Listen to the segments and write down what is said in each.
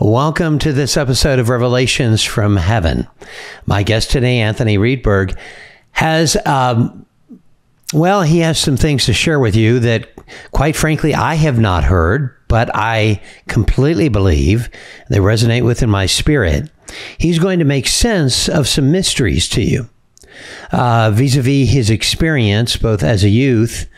Welcome to this episode of Revelations from Heaven. My guest today, Anthony Riedberg, has, um, well, he has some things to share with you that, quite frankly, I have not heard, but I completely believe they resonate within my spirit. He's going to make sense of some mysteries to you vis a vis his experience, both as a youth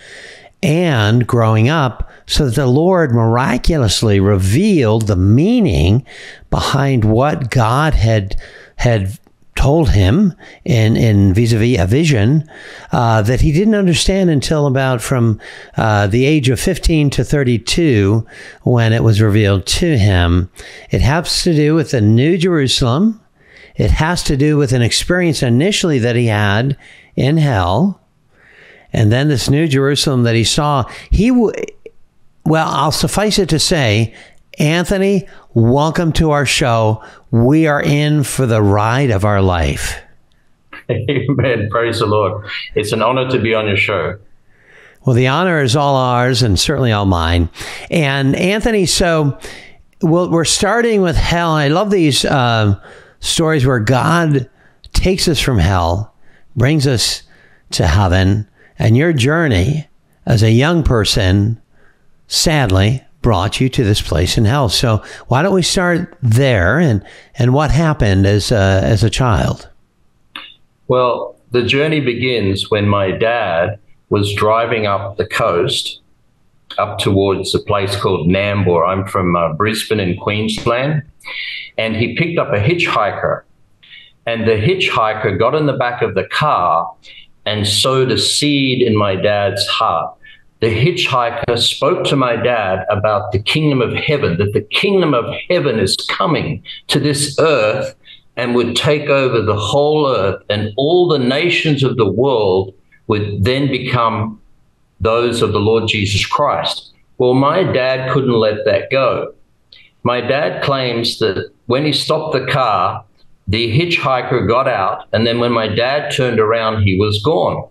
and growing up, so that the Lord miraculously revealed the meaning behind what God had had told him in in vis-a-vis a vision uh, that he didn't understand until about from uh, the age of 15 to 32 when it was revealed to him. It has to do with the new jerusalem. It has to do with an experience initially that he had in hell. And then this new jerusalem that he saw he w- well i'll suffice it to say Anthony, welcome to our show. We are in for the ride of our life. Amen. Praise the Lord. It's an honor to be on your show. Well, the honor is all ours and certainly all mine. And Anthony, so well, we're starting with hell. I love these uh, stories where God takes us from hell, brings us to heaven, and your journey as a young person, sadly, brought you to this place in hell. So why don't we start there and and what happened as a, as a child? Well, the journey begins when my dad was driving up the coast up towards a place called Nambour. I'm from uh, Brisbane in Queensland, and he picked up a hitchhiker. And the hitchhiker got in the back of the car and sowed a seed in my dad's heart the hitchhiker spoke to my dad about the kingdom of heaven, that the kingdom of heaven is coming to this earth and would take over the whole earth, and all the nations of the world would then become those of the Lord Jesus Christ. Well, my dad couldn't let that go. My dad claims that when he stopped the car, the hitchhiker got out, and then when my dad turned around, he was gone.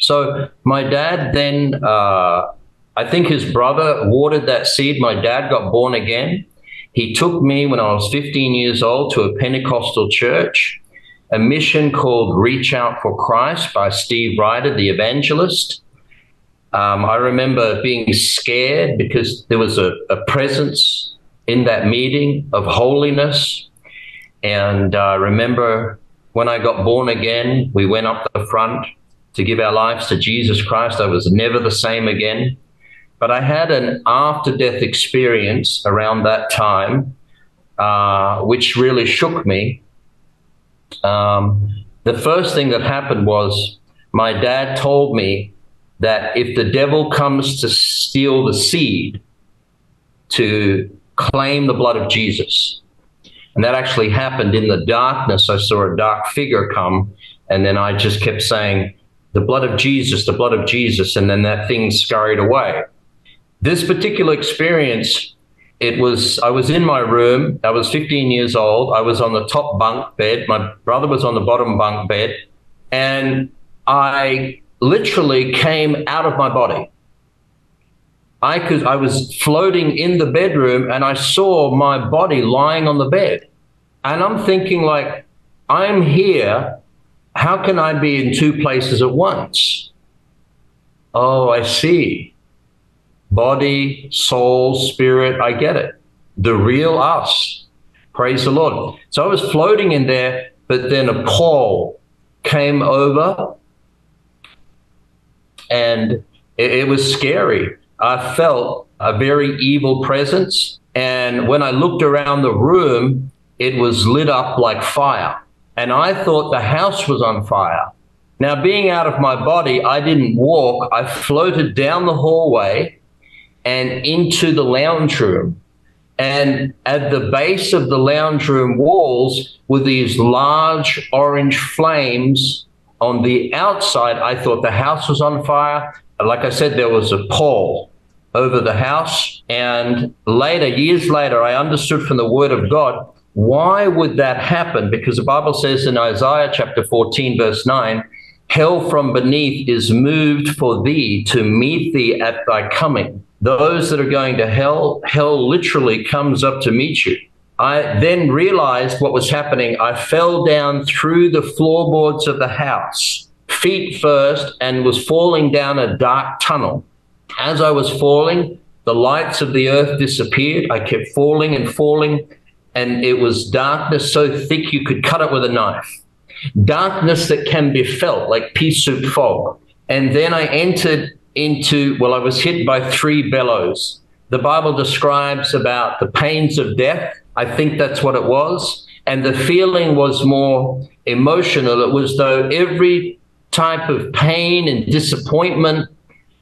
So my dad then, uh, I think his brother watered that seed. My dad got born again. He took me when I was 15 years old to a Pentecostal church, a mission called Reach Out for Christ by Steve Ryder, the evangelist. Um, I remember being scared because there was a, a presence in that meeting of holiness. And I uh, remember when I got born again, we went up the front to give our lives to Jesus Christ. I was never the same again. But I had an after death experience around that time, uh, which really shook me. Um, the first thing that happened was my dad told me that if the devil comes to steal the seed, to claim the blood of Jesus. And that actually happened in the darkness. I saw a dark figure come, and then I just kept saying, the blood of Jesus, the blood of Jesus, and then that thing scurried away. This particular experience, it was, I was in my room, I was 15 years old, I was on the top bunk bed, my brother was on the bottom bunk bed, and I literally came out of my body. I could, I was floating in the bedroom and I saw my body lying on the bed. And I'm thinking like, I'm here how can I be in two places at once? Oh, I see. Body, soul, spirit, I get it. The real us. Praise the Lord. So I was floating in there, but then a pall came over and it, it was scary. I felt a very evil presence. And when I looked around the room, it was lit up like fire and I thought the house was on fire. Now, being out of my body, I didn't walk. I floated down the hallway and into the lounge room. And at the base of the lounge room walls were these large orange flames. On the outside, I thought the house was on fire. Like I said, there was a pall over the house. And later, years later, I understood from the word of God why would that happen? Because the Bible says in Isaiah chapter 14, verse 9, hell from beneath is moved for thee to meet thee at thy coming. those that are going to hell, hell literally comes up to meet you. I then realized what was happening. I fell down through the floorboards of the house, feet first, and was falling down a dark tunnel. As I was falling, the lights of the earth disappeared. I kept falling and falling, and it was darkness so thick you could cut it with a knife. Darkness that can be felt like pea soup fog. And then I entered into, well, I was hit by three bellows. The Bible describes about the pains of death. I think that's what it was. And the feeling was more emotional. It was though every type of pain and disappointment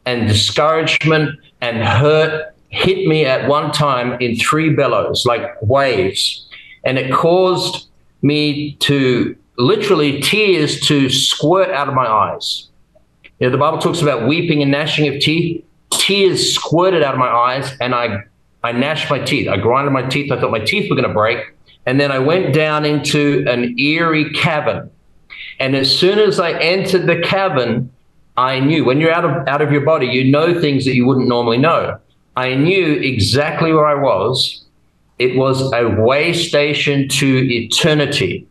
and discouragement and hurt hit me at one time in three bellows, like waves. And it caused me to literally tears to squirt out of my eyes. You know, the Bible talks about weeping and gnashing of teeth. Tears squirted out of my eyes, and I, I gnashed my teeth. I grinded my teeth. I thought my teeth were going to break. And then I went down into an eerie cavern. And as soon as I entered the cavern, I knew when you're out of out of your body, you know things that you wouldn't normally know. I knew exactly where I was. It was a way station to eternity.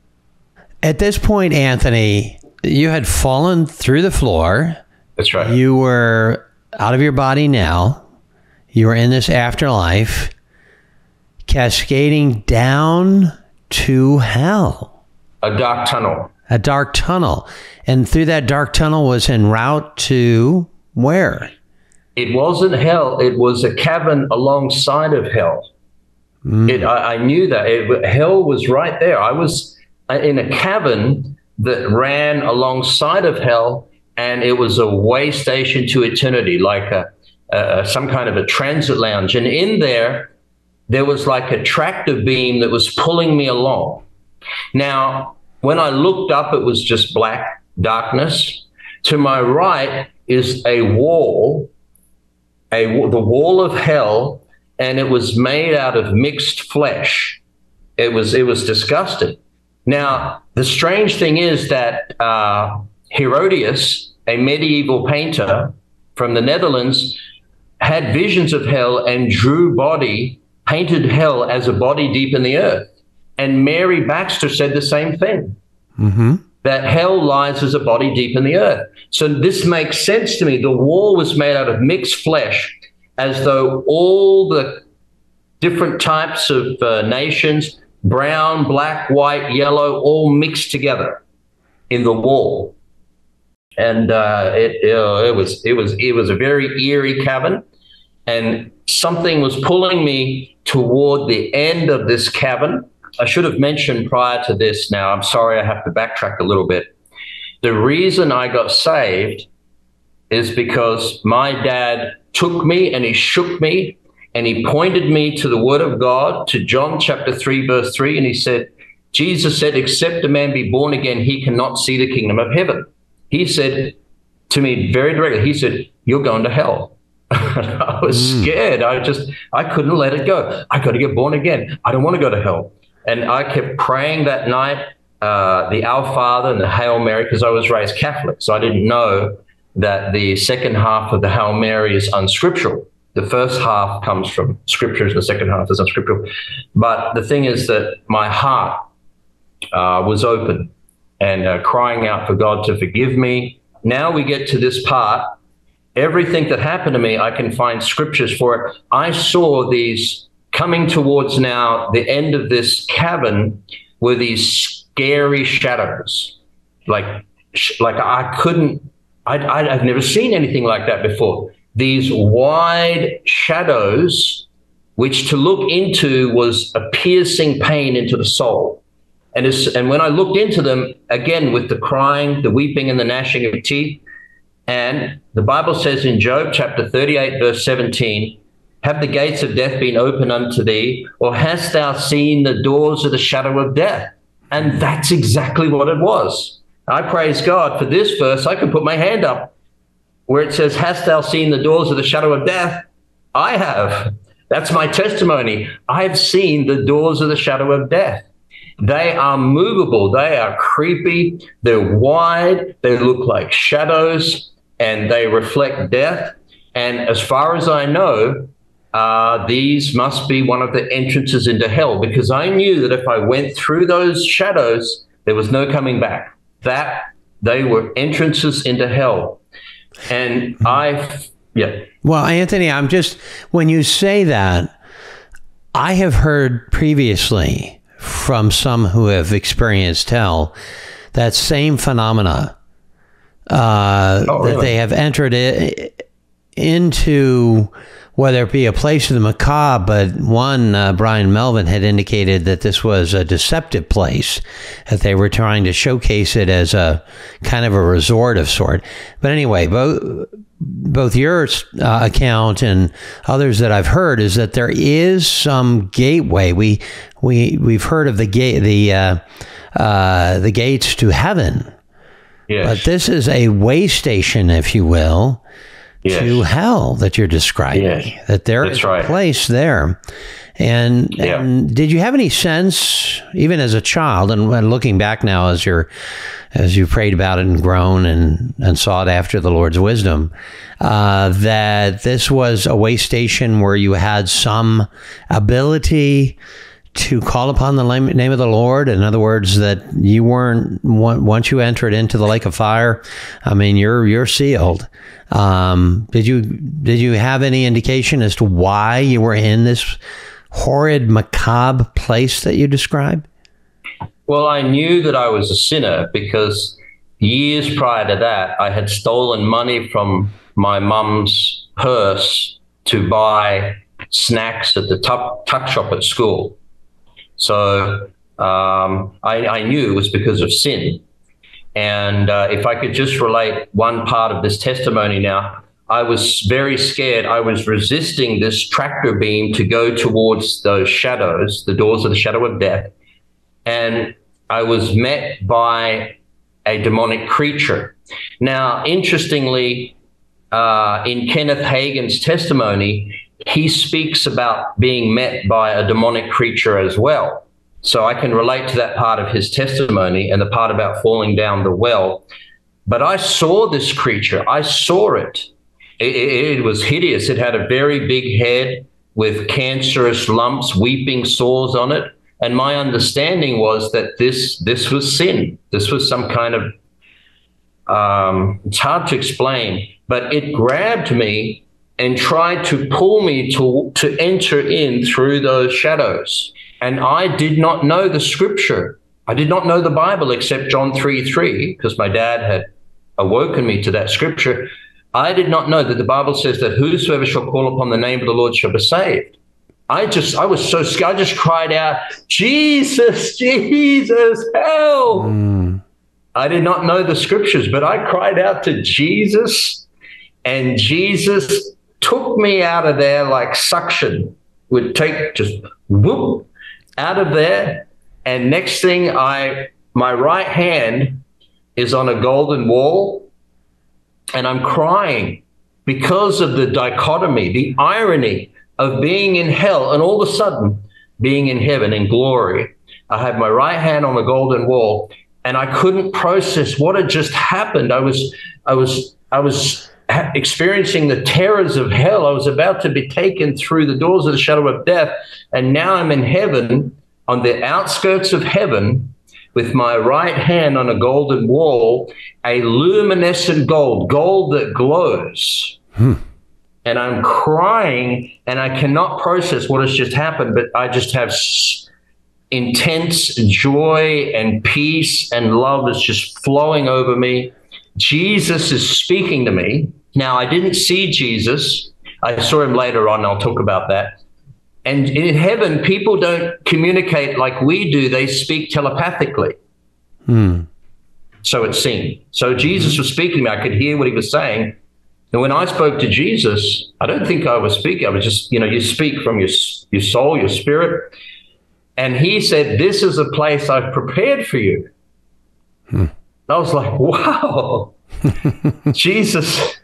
At this point, Anthony, you had fallen through the floor. That's right. You were out of your body now. You were in this afterlife, cascading down to hell. A dark tunnel. A dark tunnel. And through that dark tunnel was en route to where? It wasn't hell. It was a cavern alongside of hell. Mm. It, I, I, knew that it, hell was right there. I was uh, in a cavern that ran alongside of hell, and it was a way station to eternity, like a, a some kind of a transit lounge. And in there, there was like a tractor beam that was pulling me along. Now, when I looked up, it was just black darkness. To my right is a wall, a the wall of hell, and it was made out of mixed flesh. It was it was disgusting. Now the strange thing is that uh, Herodias, a medieval painter from the Netherlands, had visions of hell and drew body, painted hell as a body deep in the earth. And Mary Baxter said the same thing. Mm-hmm that hell lies as a body deep in the earth. So this makes sense to me. The wall was made out of mixed flesh, as though all the different types of uh, nations, brown, black, white, yellow, all mixed together in the wall. And uh, it, it was it was it was a very eerie cavern, and something was pulling me toward the end of this cavern I should have mentioned prior to this now, I'm sorry I have to backtrack a little bit. The reason I got saved is because my dad took me and he shook me and he pointed me to the word of God, to John chapter 3, verse 3, and he said, Jesus said, Except a man be born again, he cannot see the kingdom of heaven. He said to me very directly, He said, You're going to hell. I was mm. scared. I just, I couldn't let it go. I got to get born again. I don't want to go to hell. And I kept praying that night, uh, the Our Father and the Hail Mary, because I was raised Catholic. So I didn't know that the second half of the Hail Mary is unscriptural. The first half comes from scriptures, the second half is unscriptural. But the thing is that my heart uh, was open and uh, crying out for God to forgive me. Now we get to this part. Everything that happened to me, I can find scriptures for it. I saw these coming towards now the end of this cavern were these scary shadows. Like, like I couldn't, I, I've never seen anything like that before. These wide shadows, which to look into was a piercing pain into the soul. And, and when I looked into them, again, with the crying, the weeping, and the gnashing of teeth, and the Bible says in Job chapter 38, verse 17, have the gates of death been opened unto thee, or hast thou seen the doors of the shadow of death? And that's exactly what it was. I praise God for this verse. I can put my hand up where it says, Hast thou seen the doors of the shadow of death? I have. That's my testimony. I've seen the doors of the shadow of death. They are movable, they are creepy, they're wide, they look like shadows, and they reflect death. And as far as I know, uh, these must be one of the entrances into hell because I knew that if I went through those shadows, there was no coming back. That they were entrances into hell. And I, yeah. Well, Anthony, I'm just, when you say that, I have heard previously from some who have experienced hell that same phenomena uh, Oh, that they have entered i into whether it be a place of the macabre, but one, uh, Brian Melvin had indicated that this was a deceptive place, that they were trying to showcase it as a kind of a resort of sort. But anyway, both both your uh, account and others that I've heard is that there is some gateway. We we we've heard of the gate the uh, uh, the gates to heaven, Yes. but this is a way station, if you will, yes. to hell that you're describing. Yes. That there That's is a place there. And, Yeah. and did you have any sense, even as a child, and, and looking back now as you're as you prayed about it and grown and, and sought after the Lord's wisdom, uh, that this was a way station where you had some ability to call upon the name of the Lord. In other words, that you weren't once you entered into the lake of fire. I mean, you're you're sealed. Um, did you did you have any indication as to why you were in this horrid, macabre place that you described? Well, I knew that I was a sinner because years prior to that, I had stolen money from my mum's purse to buy snacks at the tuck, tuck shop at school. So um, I, I knew it was because of sin. And uh, if I could just relate one part of this testimony now, I was very scared. I was resisting this tractor beam to go towards those shadows, the doors of the shadow of death and I was met by a demonic creature. Now, interestingly, uh, in Kenneth Hagin's testimony, he speaks about being met by a demonic creature as well. So I can relate to that part of his testimony and the part about falling down the well. But I saw this creature, I saw it. It, it, it was hideous. It had a very big head with cancerous lumps, weeping sores on it. And my understanding was that this this was sin. This was some kind of um, it's hard to explain, but it grabbed me and tried to pull me to to enter in through those shadows. And I did not know the scripture. I did not know the Bible except John 3 3, because my dad had awoken me to that scripture. I did not know that the Bible says that whosoever shall call upon the name of the Lord shall be saved. I just, I was so scared. I just cried out, Jesus, Jesus, help. Hmm. I did not know the scriptures, but I cried out to Jesus, and Jesus took me out of there like suction would take just whoop out of there. And next thing I, my right hand is on a golden wall, and I'm crying because of the dichotomy, the irony of being in hell and all of a sudden being in heaven in glory. I had my right hand on the golden wall and I couldn't process what had just happened. I was, I was, I was experiencing the terrors of hell. I was about to be taken through the doors of the shadow of death. And now I'm in heaven on the outskirts of heaven with my right hand on a golden wall, a luminescent gold, gold that glows. Hmm. And I'm crying and I cannot process what has just happened, but I just have intense joy and peace and love is just flowing over me. Jesus is speaking to me. Now, I didn't see Jesus. I saw him later on. I'll talk about that. And in heaven, people don't communicate like we do, they speak telepathically. Hmm. So it seemed. So Jesus was speaking to me. I could hear what he was saying. And when I spoke to Jesus, I don't think I was speaking. I was just, you know, you speak from your, your soul, your spirit. And he said, This is a place I've prepared for you. Hmm. I was like, Wow, Jesus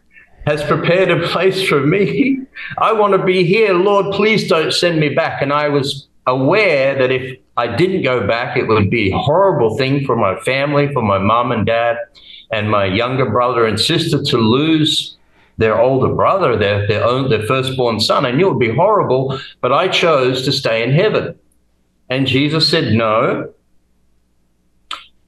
has prepared a place for me. I want to be here. Lord, please don't send me back. And I was aware that if I didn't go back, it would be a horrible thing for my family, for my mom and dad, and my younger brother and sister to lose their older brother, their their own their firstborn son. I knew it would be horrible, but I chose to stay in heaven. And Jesus said, No,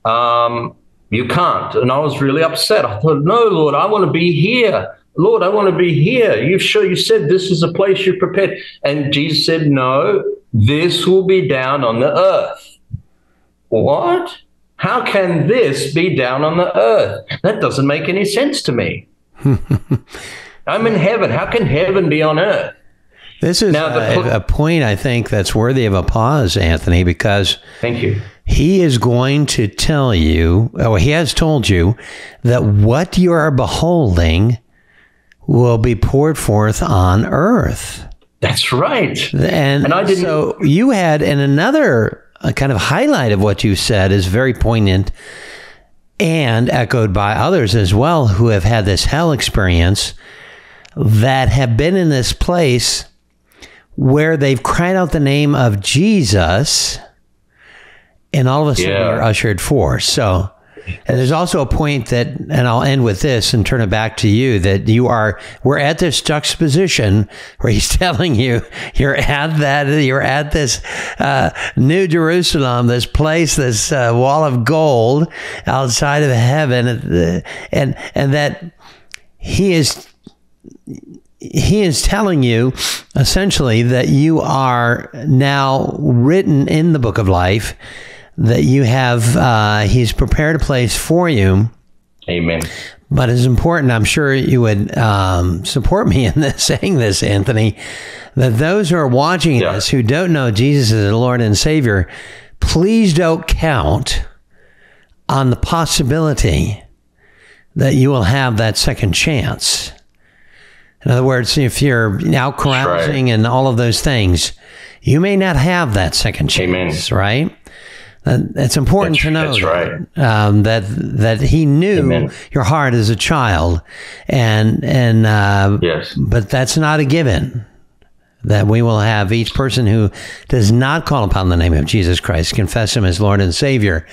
um, you can't. And I was really upset. I thought, No, Lord, I want to be here. Lord, I want to be here. You've sure you said this is a place you prepared. And Jesus said, No, this will be down on the earth. What? How can this be down on the earth? That doesn't make any sense to me. I'm in heaven. How can heaven be on earth? This is now, a, pl- a point I think that's worthy of a pause, Anthony, because thank you. He is going to tell you, oh, he has told you that what you are beholding will be poured forth on earth. That's right. And, and I didn't. So you had, and another uh, kind of highlight of what you said is very poignant and echoed by others as well who have had this hell experience that have been in this place where they've cried out the name of Jesus and all of a sudden yeah. you're ushered forth. So and there's also a point that, and I'll end with this and turn it back to you that you are, we're at this juxtaposition where he's telling you you're at that, you're at this uh, New Jerusalem, this place, this uh, wall of gold outside of heaven, and and that he is he is telling you essentially that you are now written in the book of life that you have, uh, He's prepared a place for you. Amen. But it's important, I'm sure you would um, support me in this, saying this, Anthony, that those who are watching yeah. this who don't know Jesus as the Lord and Savior, please don't count on the possibility that you will have that second chance. In other words, if you're out carousing right. and all of those things, you may not have that second chance, Amen. right? It's important that's, to know that, right. um, that that he knew Amen. your heart as a child, and and uh, yes, but that's not a given. That we will have each person who does not call upon the name of Jesus Christ, confess Him as Lord and Savior,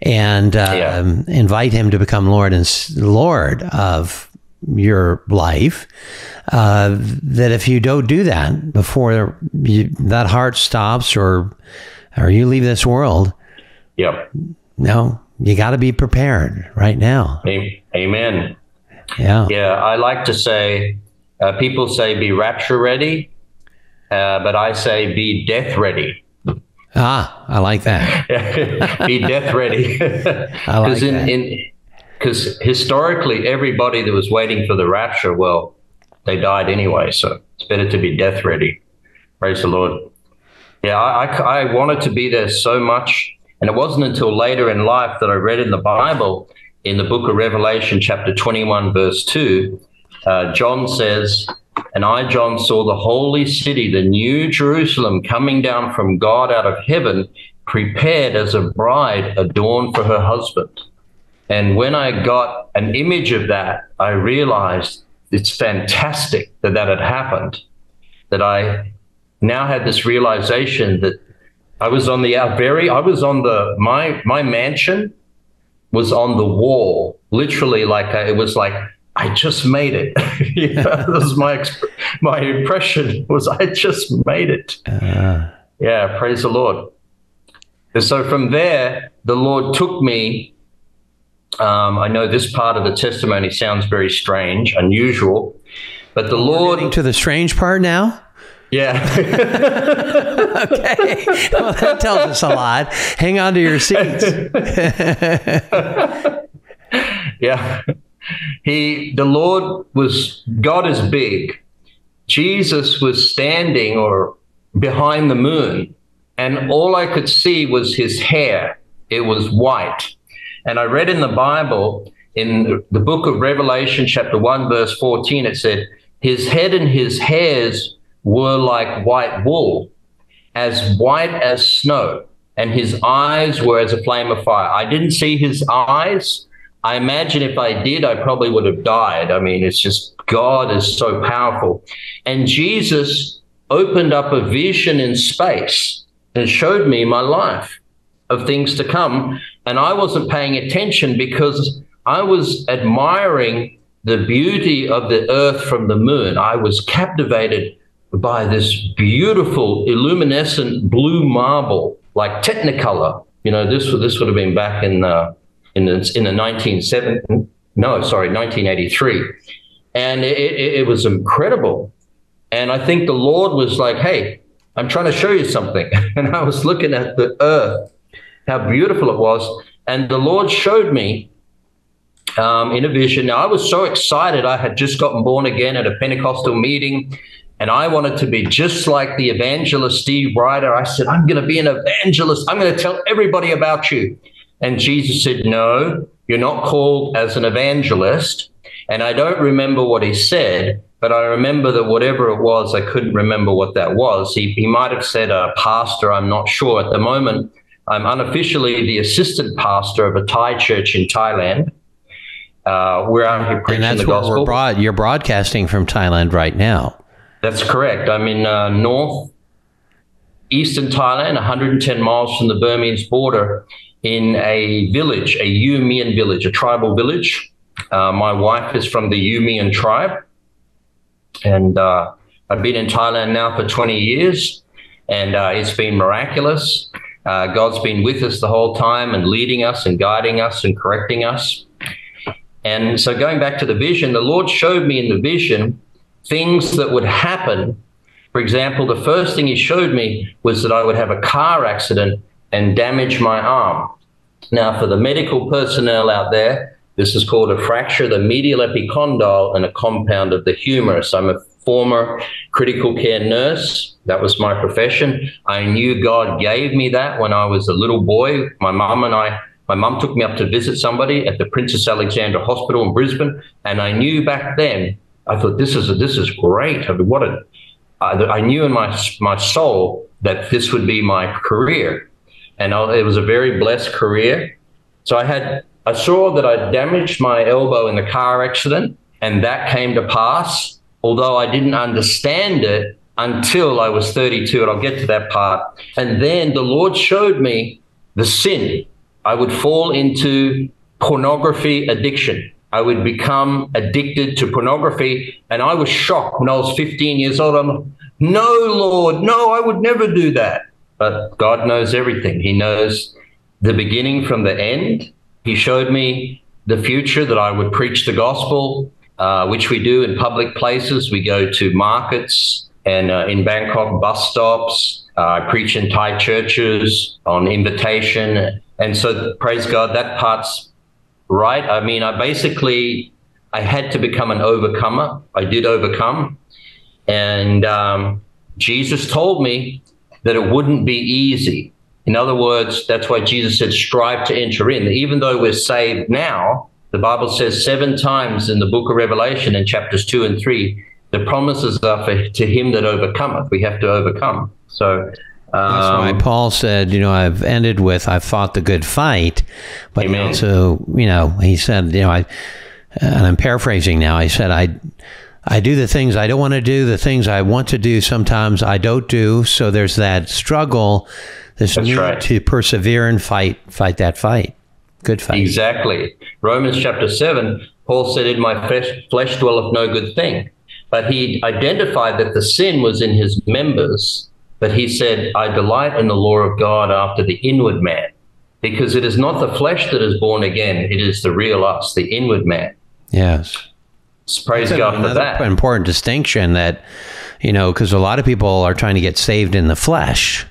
and uh, yeah. invite Him to become Lord and Lord of your life. Uh, that if you don't do that before you, that heart stops or or you leave this world, Yep. No, you got to be prepared right now. Amen. Yeah. Yeah. I like to say, uh, people say be rapture ready, uh, but I say be death ready. Ah, I like that. be death ready. I like that. Because historically, everybody that was waiting for the rapture, well, they died anyway. So it's better to be death ready. Praise the Lord. Yeah, I, I, I wanted to be there so much and it wasn't until later in life that I read in the Bible, in the book of Revelation, chapter 21, verse 2, uh, John says, And I, John, saw the holy city, the new Jerusalem, coming down from God out of heaven, prepared as a bride adorned for her husband. And when I got an image of that, I realized it's fantastic that that had happened. That I now had this realization that I was on the uh, very, I was on the, my, my mansion was on the wall, literally like a, it was like, I just made it. yeah, that was my, my impression was I just made it. Uh. Yeah, praise the Lord. And so from there, the Lord took me. Um, I know this part of the testimony sounds very strange, unusual, but the Lord. to the strange part now? Yeah. okay. Well, that tells us a lot. Hang on to your seats. yeah. He, the Lord was, God is big. Jesus was standing or behind the moon, and all I could see was his hair. It was white. And I read in the Bible, in the book of Revelation, chapter 1, verse 14, it said, His head and his hairs were like white wool, as white as snow, and his eyes were as a flame of fire. I didn't see his eyes. I imagine if I did, I probably would have died. I mean, it's just God is so powerful. And Jesus opened up a vision in space and showed me my life of things to come. And I wasn't paying attention because I was admiring the beauty of the earth from the moon. I was captivated by this beautiful luminescent blue marble, like Technicolor. You know, this this would have been back in the in the in the 1970 no, sorry, 1983, and it, it, it was incredible. And I think the Lord was like, "Hey, I'm trying to show you something," and I was looking at the earth, how beautiful it was, and the Lord showed me um, in a vision. Now, I was so excited. I had just gotten born again at a Pentecostal meeting, and I wanted to be just like the evangelist Steve Ryder. I said, I'm going to be an evangelist. I'm going to tell everybody about you. And Jesus said, No, you're not called as an evangelist. And I don't remember what he said, but I remember that whatever it was, I couldn't remember what that was. He, he might have said a pastor, I'm not sure. At the moment, I'm unofficially the assistant pastor of a Thai church in Thailand uh, where I'm here preaching and that's the where gospel. we're broad, you're broadcasting from Thailand right now. That's correct. I'm in uh, north eastern Thailand, 110 miles from the Burmese border, in a village, a Yumian village, a tribal village. Uh, my wife is from the Yumian tribe, and uh, I've been in Thailand now for 20 years, and uh, it's been miraculous. Uh, God's been with us the whole time and leading us and guiding us and correcting us. And so, going back to the vision, the Lord showed me in the vision things that would happen. For example, the first thing He showed me was that I would have a car accident and damage my arm. Now, for the medical personnel out there, this is called a fracture of the medial epicondyle and a compound of the humerus. I'm a former critical care nurse. That was my profession. I knew God gave me that when I was a little boy. My mum and I my mum took me up to visit somebody at the Princess Alexandra Hospital in Brisbane, and I knew back then. I thought this is this is great. I mean, what a I, I knew in my my soul that this would be my career, and I, it was a very blessed career. So I had I saw that I damaged my elbow in the car accident, and that came to pass. Although I didn't understand it until I was 32, and I'll get to that part. And then the Lord showed me the sin I would fall into pornography addiction. I would become addicted to pornography. And I was shocked when I was 15 years old. I'm, no, Lord, no, I would never do that. But God knows everything. He knows the beginning from the end. He showed me the future that I would preach the gospel, uh, which we do in public places. We go to markets and uh, in Bangkok, bus stops. Uh, preach in Thai churches on invitation and so praise God, that part's right. I mean, I basically I had to become an overcomer. I did overcome, and um, Jesus told me that it wouldn't be easy. In other words, that's why Jesus said, "Strive to enter in." Even though we're saved now, the Bible says seven times in the book of Revelation, in chapters two and three, the promises are for to him that overcometh. We have to overcome. So that's why um, Paul said, you know, I've ended with, I've fought the good fight. But Amen. also, you know, he said, you know, I, and I'm paraphrasing now, I said, I, I do the things I don't want to do, the things I want to do, sometimes I don't do. So there's that struggle, this That's need right. to persevere and fight, fight that fight. Good fight. Exactly. Romans chapter 7, Paul said, In my flesh, flesh dwelleth no good thing. But he identified that the sin was in his members. But he said, I delight in the law of God after the inward man. Because it is not the flesh that is born again, it is the real us, the inward man. Yes. Praise That's God for that. important distinction that, you know, because a lot of people are trying to get saved in the flesh.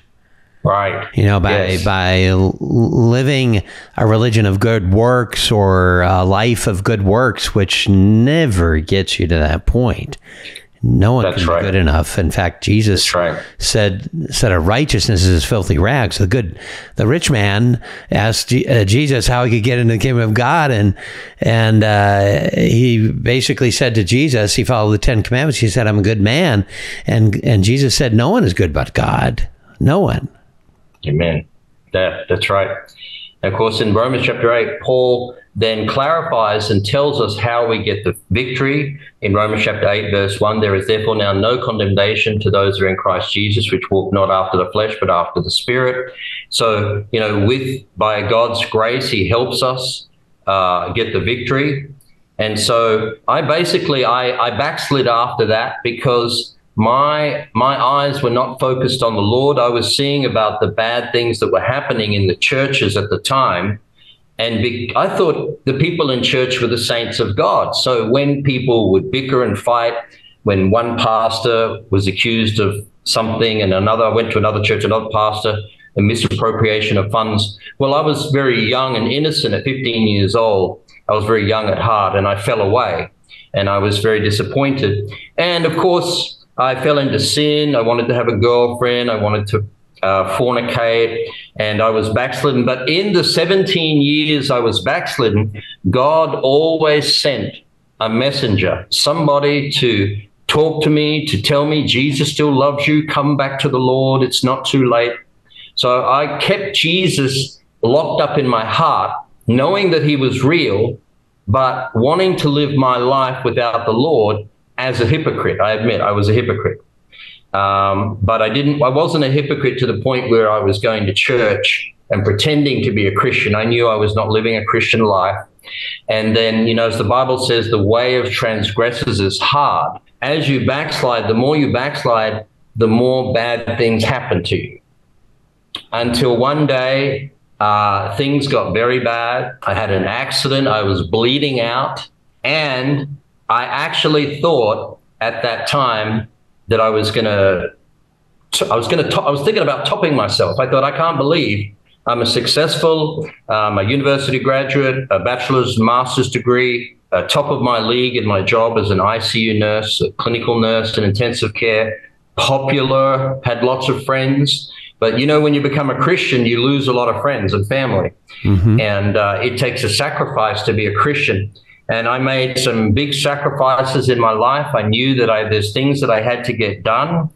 Right. you know by Yes. by living a religion of good works or a life of good works which never gets you to that point no one That's can right. be good enough in fact jesus right. said said a righteousness is filthy rags the good the rich man asked uh, jesus how he could get into the kingdom of god and and uh, he basically said to jesus he followed the 10 commandments he said i'm a good man and and jesus said no one is good but god no one Amen. That, that's right. Of course, in Romans chapter 8, Paul then clarifies and tells us how we get the victory. In Romans chapter 8, verse 1, there is therefore now no condemnation to those who are in Christ Jesus, which walk not after the flesh, but after the Spirit. So, you know, with by God's grace, He helps us uh, get the victory. And so I basically I, I backslid after that because my my eyes were not focused on the Lord. I was seeing about the bad things that were happening in the churches at the time. And be, I thought the people in church were the saints of God. So when people would bicker and fight, when one pastor was accused of something and another, I went to another church, another pastor, a misappropriation of funds. Well, I was very young and innocent at 15 years old. I was very young at heart and I fell away and I was very disappointed. And of course, I fell into sin. I wanted to have a girlfriend. I wanted to uh, fornicate, and I was backslidden. But in the 17 years I was backslidden, God always sent a messenger, somebody to talk to me, to tell me Jesus still loves you. Come back to the Lord. It's not too late. So I kept Jesus locked up in my heart, knowing that he was real, but wanting to live my life without the Lord as a hypocrite. I admit I was a hypocrite. Um, but I didn't, I wasn't a hypocrite to the point where I was going to church and pretending to be a Christian. I knew I was not living a Christian life. And then, you know, as the Bible says, the way of transgressors is hard. As you backslide, the more you backslide, the more bad things happen to you. Until one day, uh, things got very bad. I had an accident. I was bleeding out. And I actually thought at that time that I was going to, I was going to, I was thinking about topping myself. I thought, I can't believe I'm a successful, um, a university graduate, a bachelor's, master's degree, uh, top of my league in my job as an ICU nurse, a clinical nurse in intensive care, popular, had lots of friends. But you know, when you become a Christian, you lose a lot of friends and family. Mm-hmm. And uh, it takes a sacrifice to be a Christian. And I made some big sacrifices in my life. I knew that I, there's things that I had to get done.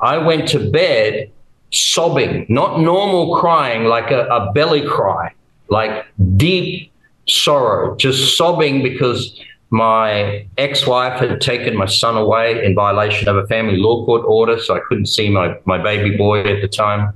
I went to bed sobbing, not normal crying, like a, a belly cry, like deep sorrow, just sobbing because my ex-wife had taken my son away in violation of a family law court order, so I couldn't see my, my baby boy at the time.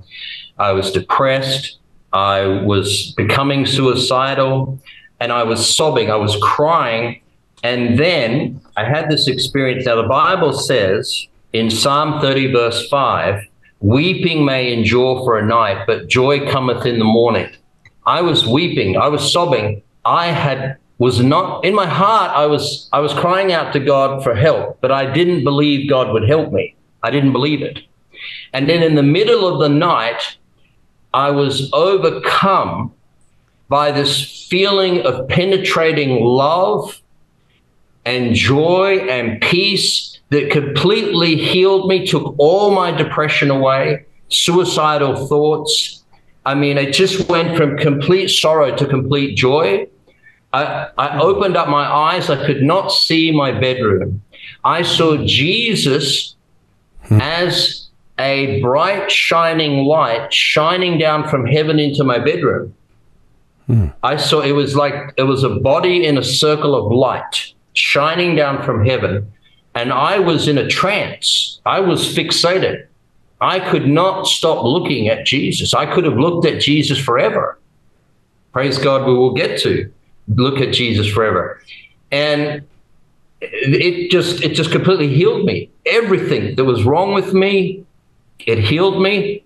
I was depressed. I was becoming suicidal and I was sobbing, I was crying. And then I had this experience. Now, the Bible says in Psalm 30, verse 5, weeping may endure for a night, but joy cometh in the morning. I was weeping, I was sobbing. I had was not in my heart I was I was crying out to God for help, but I didn't believe God would help me. I didn't believe it. And then in the middle of the night, I was overcome by this feeling of penetrating love and joy and peace that completely healed me, took all my depression away, suicidal thoughts. I mean, it just went from complete sorrow to complete joy. I, I opened up my eyes. I could not see my bedroom. I saw Jesus hmm. as a bright, shining light shining down from heaven into my bedroom. Mm. I saw it was like it was a body in a circle of light shining down from heaven. And I was in a trance. I was fixated. I could not stop looking at Jesus. I could have looked at Jesus forever. Praise God, we will get to look at Jesus forever. And it just it just completely healed me. Everything that was wrong with me, it healed me.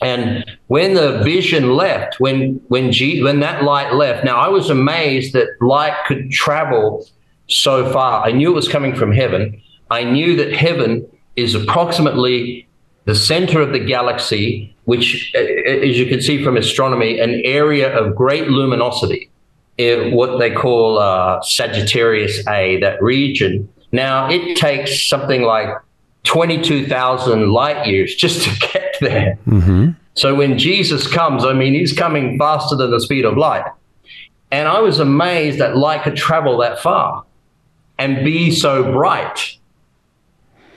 And when the vision left, when when G, when that light left, now I was amazed that light could travel so far. I knew it was coming from heaven. I knew that heaven is approximately the center of the galaxy, which, uh, uh, as you can see from astronomy, an area of great luminosity, eh, what they call uh, Sagittarius A, that region. Now, it takes something like 22,000 light years just to get there. Mm-hmm. So when Jesus comes, I mean, he's coming faster than the speed of light. And I was amazed that light could travel that far and be so bright,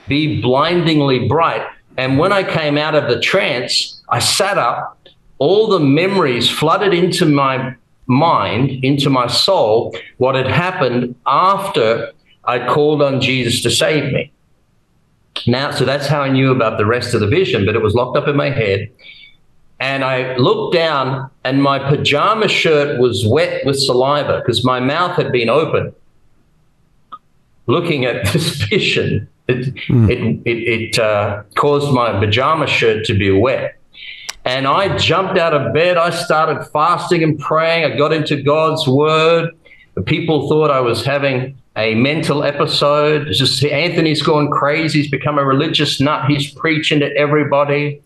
be blindingly bright. And when I came out of the trance, I sat up, all the memories flooded into my mind, into my soul, what had happened after I called on Jesus to save me. Now, so that's how I knew about the rest of the vision, but it was locked up in my head. And I looked down, and my pajama shirt was wet with saliva because my mouth had been open. looking at this vision, it, mm. it, it, it uh, caused my pajama shirt to be wet. And I jumped out of bed. I started fasting and praying. I got into God's word. The people thought I was having a mental episode. It's just Anthony's gone crazy. He's become a religious nut. He's preaching to everybody.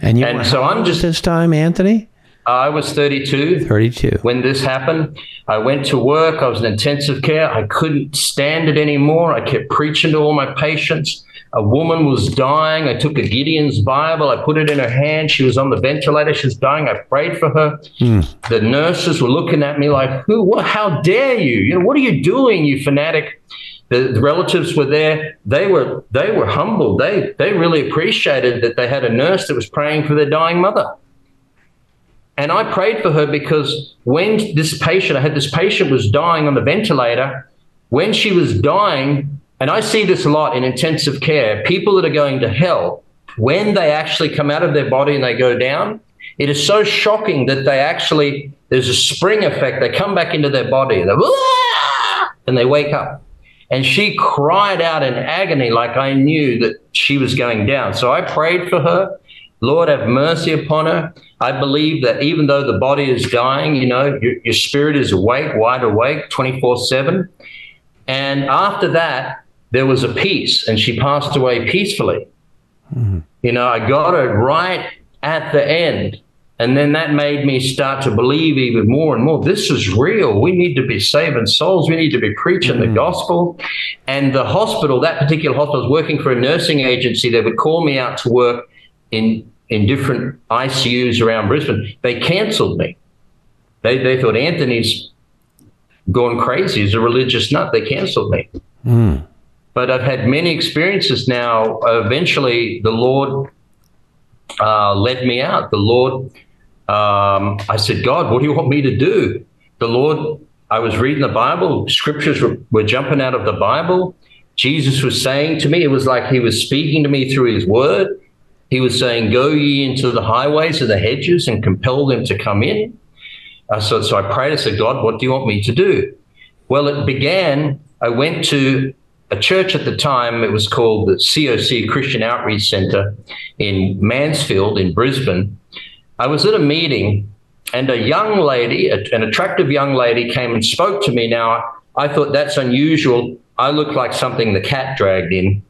And you and so I'm just this time, Anthony. I was 32. 32. When this happened, I went to work. I was in intensive care. I couldn't stand it anymore. I kept preaching to all my patients. A woman was dying. I took a Gideon's Bible. I put it in her hand. She was on the ventilator. She was dying. I prayed for her. Mm. The nurses were looking at me like, "Who? What? How dare you? You know, what are you doing, you fanatic?" The, the relatives were there. They were they were humbled. They they really appreciated that they had a nurse that was praying for their dying mother. And I prayed for her because when this patient, I had this patient was dying on the ventilator. When she was dying, and I see this a lot in intensive care, people that are going to hell, when they actually come out of their body and they go down, it is so shocking that they actually, there's a spring effect. They come back into their body and, ah! and they wake up. And she cried out in agony like I knew that she was going down. So I prayed for her. Lord, have mercy upon her. I believe that even though the body is dying, you know, your, your spirit is awake, wide awake, 24 7. And after that, there was a peace and she passed away peacefully. Mm-hmm. You know, I got it right at the end. And then that made me start to believe even more and more. This is real. We need to be saving souls. We need to be preaching mm-hmm. the gospel. And the hospital, that particular hospital, was working for a nursing agency. They would call me out to work in in different ICUs around Brisbane. They cancelled me. They they thought Anthony's gone crazy. He's a religious nut. They cancelled me. Mm. But I've had many experiences now. Eventually, the Lord uh, led me out. The Lord, um, I said, God, what do you want me to do? The Lord, I was reading the Bible, scriptures were, were jumping out of the Bible. Jesus was saying to me, it was like he was speaking to me through his word. He was saying, Go ye into the highways and the hedges and compel them to come in. Uh, so, so I prayed, I said, God, what do you want me to do? Well, it began, I went to a church at the time. It was called the COC Christian Outreach Center in Mansfield in Brisbane. I was at a meeting and a young lady, an attractive young lady, came and spoke to me. Now, I thought that's unusual. I look like something the cat dragged in.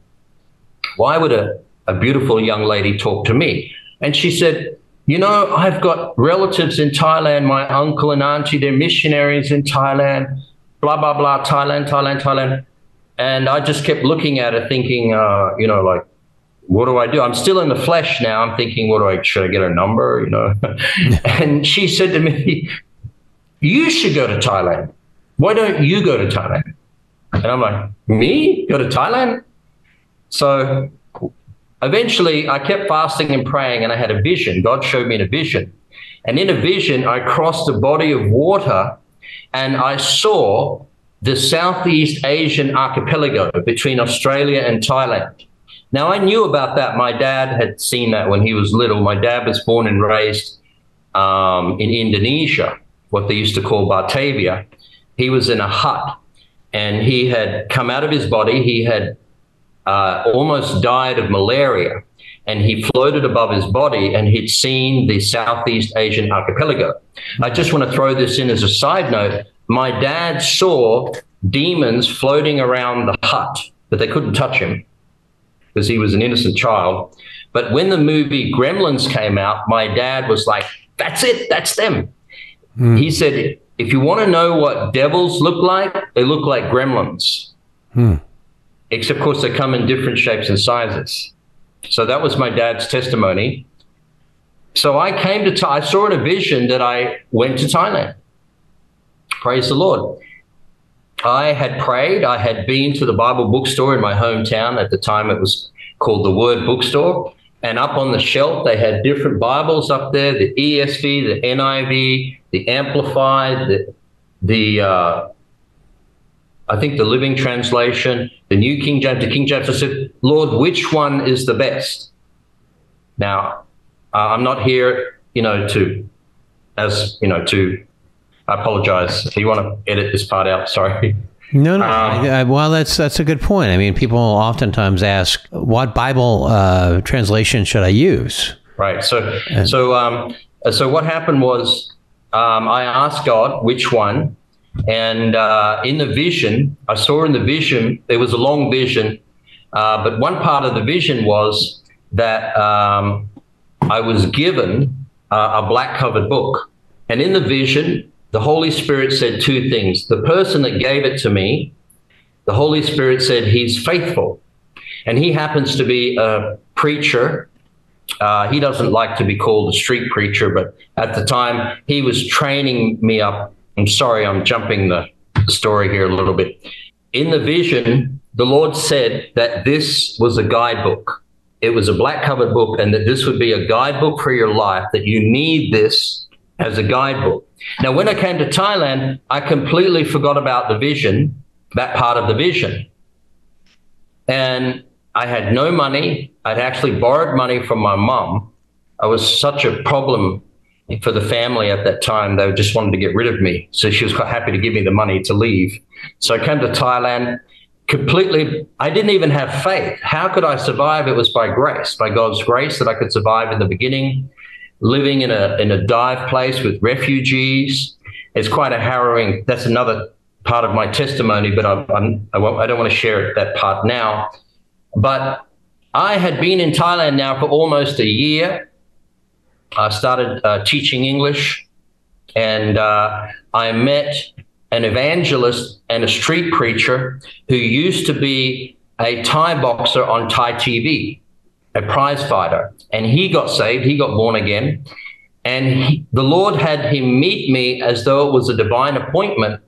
Why would a, a beautiful young lady talk to me? And she said, You know, I've got relatives in Thailand, my uncle and auntie, they're missionaries in Thailand, blah, blah, blah, Thailand, Thailand, Thailand. And I just kept looking at it, thinking, uh, you know, like, what do I do? I'm still in the flesh now. I'm thinking, what do I, should I get a number? You know? and she said to me, you should go to Thailand. Why don't you go to Thailand? And I'm like, me? Go to Thailand? So eventually I kept fasting and praying and I had a vision. God showed me a vision. And in a vision, I crossed a body of water and I saw the Southeast Asian archipelago between Australia and Thailand. Now, I knew about that. My dad had seen that when he was little. My dad was born and raised um, in Indonesia, what they used to call Batavia. He was in a hut and he had come out of his body. He had uh, almost died of malaria and he floated above his body and he'd seen the Southeast Asian archipelago. I just want to throw this in as a side note my dad saw demons floating around the hut, but they couldn't touch him because he was an innocent child. But when the movie Gremlins came out, my dad was like, that's it, that's them. Mm. He said, if you want to know what devils look like, they look like gremlins. Mm. Except, of course, they come in different shapes and sizes. So that was my dad's testimony. So I came to, I saw in a vision that I went to Thailand. Praise the Lord. I had prayed. I had been to the Bible bookstore in my hometown. At the time, it was called the Word Bookstore. And up on the shelf, they had different Bibles up there the ESV, the NIV, the Amplified, the, the uh, I think the Living Translation, the New King James, the King James. I said, Lord, which one is the best? Now, uh, I'm not here, you know, to, as, you know, to I apologize. Do you want to edit this part out, sorry. No, no. Um, I, I, well, that's that's a good point. I mean, people oftentimes ask, "What Bible uh, translation should I use?" Right. So, and, so, um, so what happened was, um, I asked God which one, and uh, in the vision, I saw in the vision there was a long vision, uh, but one part of the vision was that um, I was given uh, a black covered book, and in the vision, the Holy Spirit said two things. The person that gave it to me, the Holy Spirit said he's faithful. And he happens to be a preacher. Uh, he doesn't like to be called a street preacher, but at the time he was training me up. I'm sorry, I'm jumping the story here a little bit. In the vision, the Lord said that this was a guidebook. It was a black covered book, and that this would be a guidebook for your life, that you need this as a guidebook. Now, when I came to Thailand, I completely forgot about the vision, that part of the vision. And I had no money. I'd actually borrowed money from my mom. I was such a problem for the family at that time. They just wanted to get rid of me. So she was quite happy to give me the money to leave. So I came to Thailand completely. I didn't even have faith. How could I survive? It was by grace, by God's grace that I could survive in the beginning living in a in a dive place with refugees. It's quite a harrowing. That's another part of my testimony, but I, I'm, I, I don't want to share that part now. But I had been in Thailand now for almost a year. I started uh, teaching English, and uh, I met an evangelist and a street preacher who used to be a Thai boxer on Thai TV a prize fighter, and he got saved. He got born again. And he, the Lord had him meet me as though it was a divine appointment.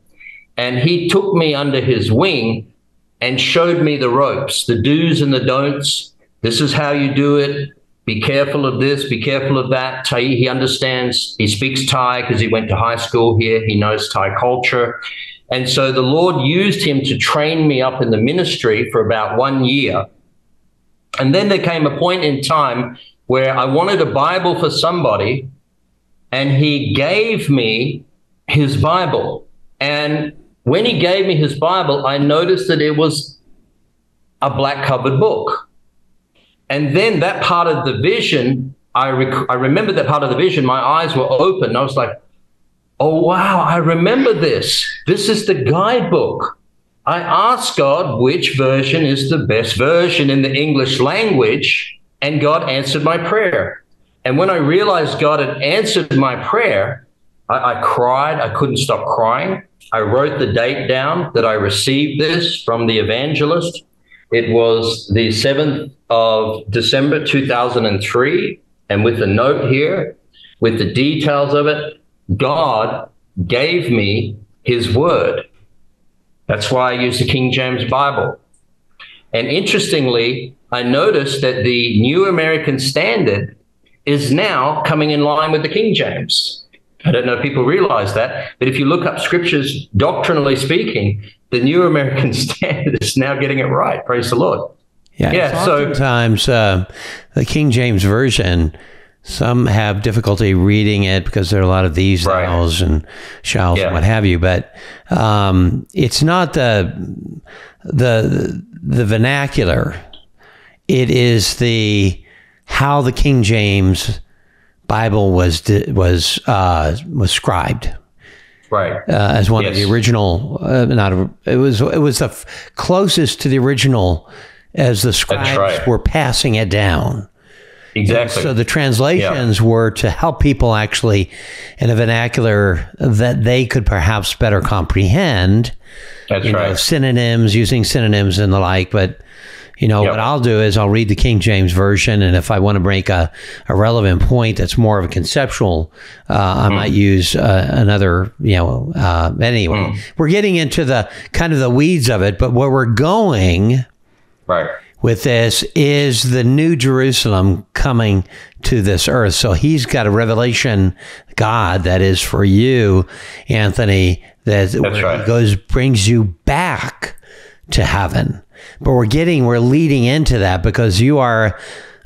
And he took me under his wing and showed me the ropes, the do's and the don'ts. This is how you do it. Be careful of this, be careful of that. He understands, he speaks Thai because he went to high school here. He knows Thai culture. And so the Lord used him to train me up in the ministry for about one year. And then there came a point in time where I wanted a Bible for somebody, and he gave me his Bible. And when he gave me his Bible, I noticed that it was a black covered book. And then that part of the vision, I, rec- I remember that part of the vision, my eyes were open. I was like, oh, wow, I remember this. This is the guidebook. I asked God which version is the best version in the English language, and God answered my prayer. And when I realized God had answered my prayer, I, I, cried. I couldn't stop crying. I wrote the date down that I received this from the evangelist. It was the 7th of December 2003. And with the note here, with the details of it, God gave me his word. That's why I use the King James Bible. And interestingly, I noticed that the New American Standard is now coming in line with the King James. I don't know if people realize that, but if you look up scriptures, doctrinally speaking, the New American Standard is now getting it right. Praise the Lord. Yeah, yeah so sometimes uh, the King James Version some have difficulty reading it because there are a lot of these right. thous and shalls yeah. and what have you. But um, it's not the the the vernacular. It is the how the King James Bible was was uh, was scribed. Right. Uh, as one yes. of the original, uh, not a, it was it was the f- closest to the original as the scribes right. were passing it down. Exactly. So the translations yeah. were to help people actually in a vernacular that they could perhaps better comprehend. That's right. Know, synonyms, using synonyms and the like. But you know, yep. what I'll do is I'll read the King James version, and if I want to make a, a relevant point that's more of a conceptual, uh, I mm. might use uh, another. You know, uh, anyway, mm. we're getting into the kind of the weeds of it, but where we're going, right with this is the new Jerusalem coming to this earth. So he's got a revelation, God, that is for you, Anthony, that right. goes brings you back to heaven. But we're getting, we're leading into that because you are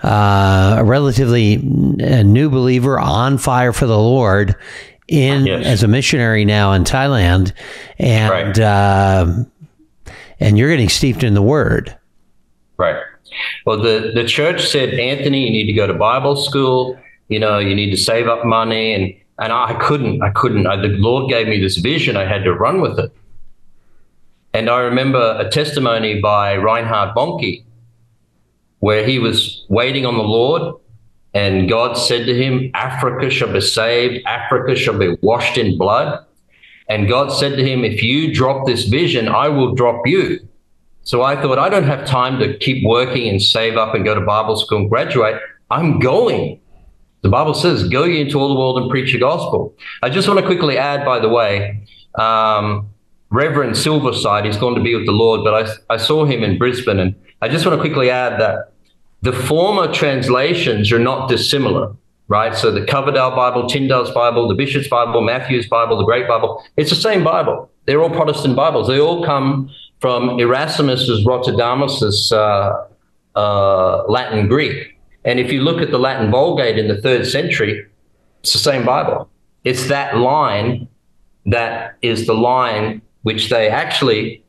uh, a relatively a new believer on fire for the Lord in yes. as a missionary now in Thailand, and. Right. Uh, and you're getting steeped in the Word. Right. Well, the, the church said, Anthony, you need to go to Bible school. You know, you need to save up money. And, and I couldn't, I couldn't. I, the Lord gave me this vision. I had to run with it. And I remember a testimony by Reinhard Bonnke where he was waiting on the Lord and God said to him, Africa shall be saved, Africa shall be washed in blood. And God said to him, If you drop this vision, I will drop you. So I thought, I don't have time to keep working and save up and go to Bible school and graduate. I'm going. The Bible says, Go ye into all the world and preach the gospel. I just want to quickly add, by the way, um, Reverend Silverside, he's gone to be with the Lord, but I, I saw him in Brisbane. And I just want to quickly add that the former translations are not dissimilar, right? So the Coverdale Bible, Tyndale's Bible, the Bishop's Bible, Matthew's Bible, the Great Bible, it's the same Bible. They're all Protestant Bibles. They all come from Erasmus's Rotterdamus's uh, uh, Latin Greek. And if you look at the Latin Vulgate in the third century, it's the same Bible. It's that line that is the line which they actually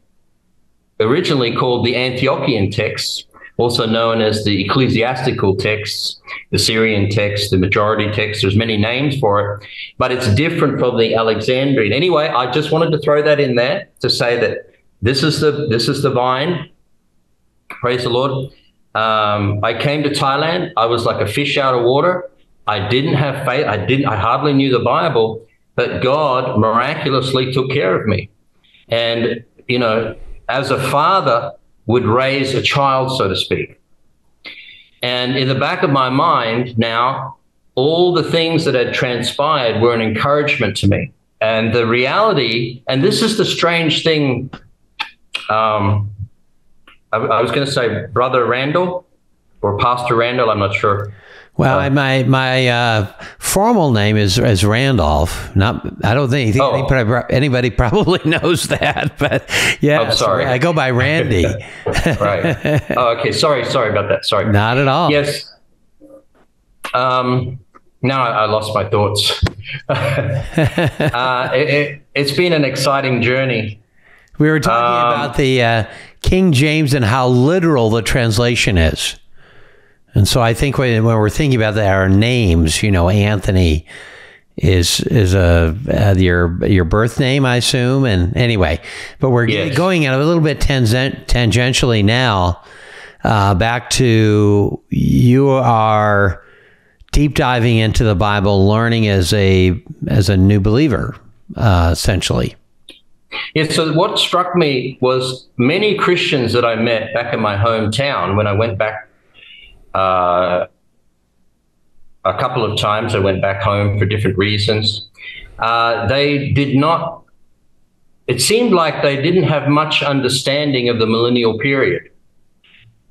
originally called the Antiochian texts, also known as the ecclesiastical texts, the Syrian text, the majority text. There's many names for it, but it's different from the Alexandrian. Anyway, I just wanted to throw that in there to say that this is the this is the vine. Praise the Lord. Um, I came to Thailand. I was like a fish out of water. I didn't have faith. I didn't. I hardly knew the Bible, but God miraculously took care of me. And you know, as a father would raise a child, so to speak. And in the back of my mind now, all the things that had transpired were an encouragement to me. And the reality, and this is the strange thing um, I, I was going to say Brother Randall or Pastor Randall. I'm not sure. Well, uh, my my uh, formal name is is Randolph. Not I don't think, oh. anybody, anybody, probably knows that, but yeah. Oh, sorry, I go by Randy. right. Oh, okay. Sorry. Sorry about that. Sorry. Not at all. Yes. Um. Now I, I lost my thoughts. uh, it, it, been an exciting journey. We were talking um, about the uh, King James and how literal the translation is. And so I think when, when we're thinking about that, our names, you know, Anthony is is a uh, your your birth name, I assume. And anyway, but we're yes. going a little bit tangent, tangentially now. Uh, back to you are deep diving into the Bible, learning as a as a new believer, uh, essentially. Yeah, so what struck me was many Christians that I met back in my hometown when I went back uh, a couple of times. I went back home for different reasons. Uh, they did not, it seemed like they didn't have much understanding of the millennial period,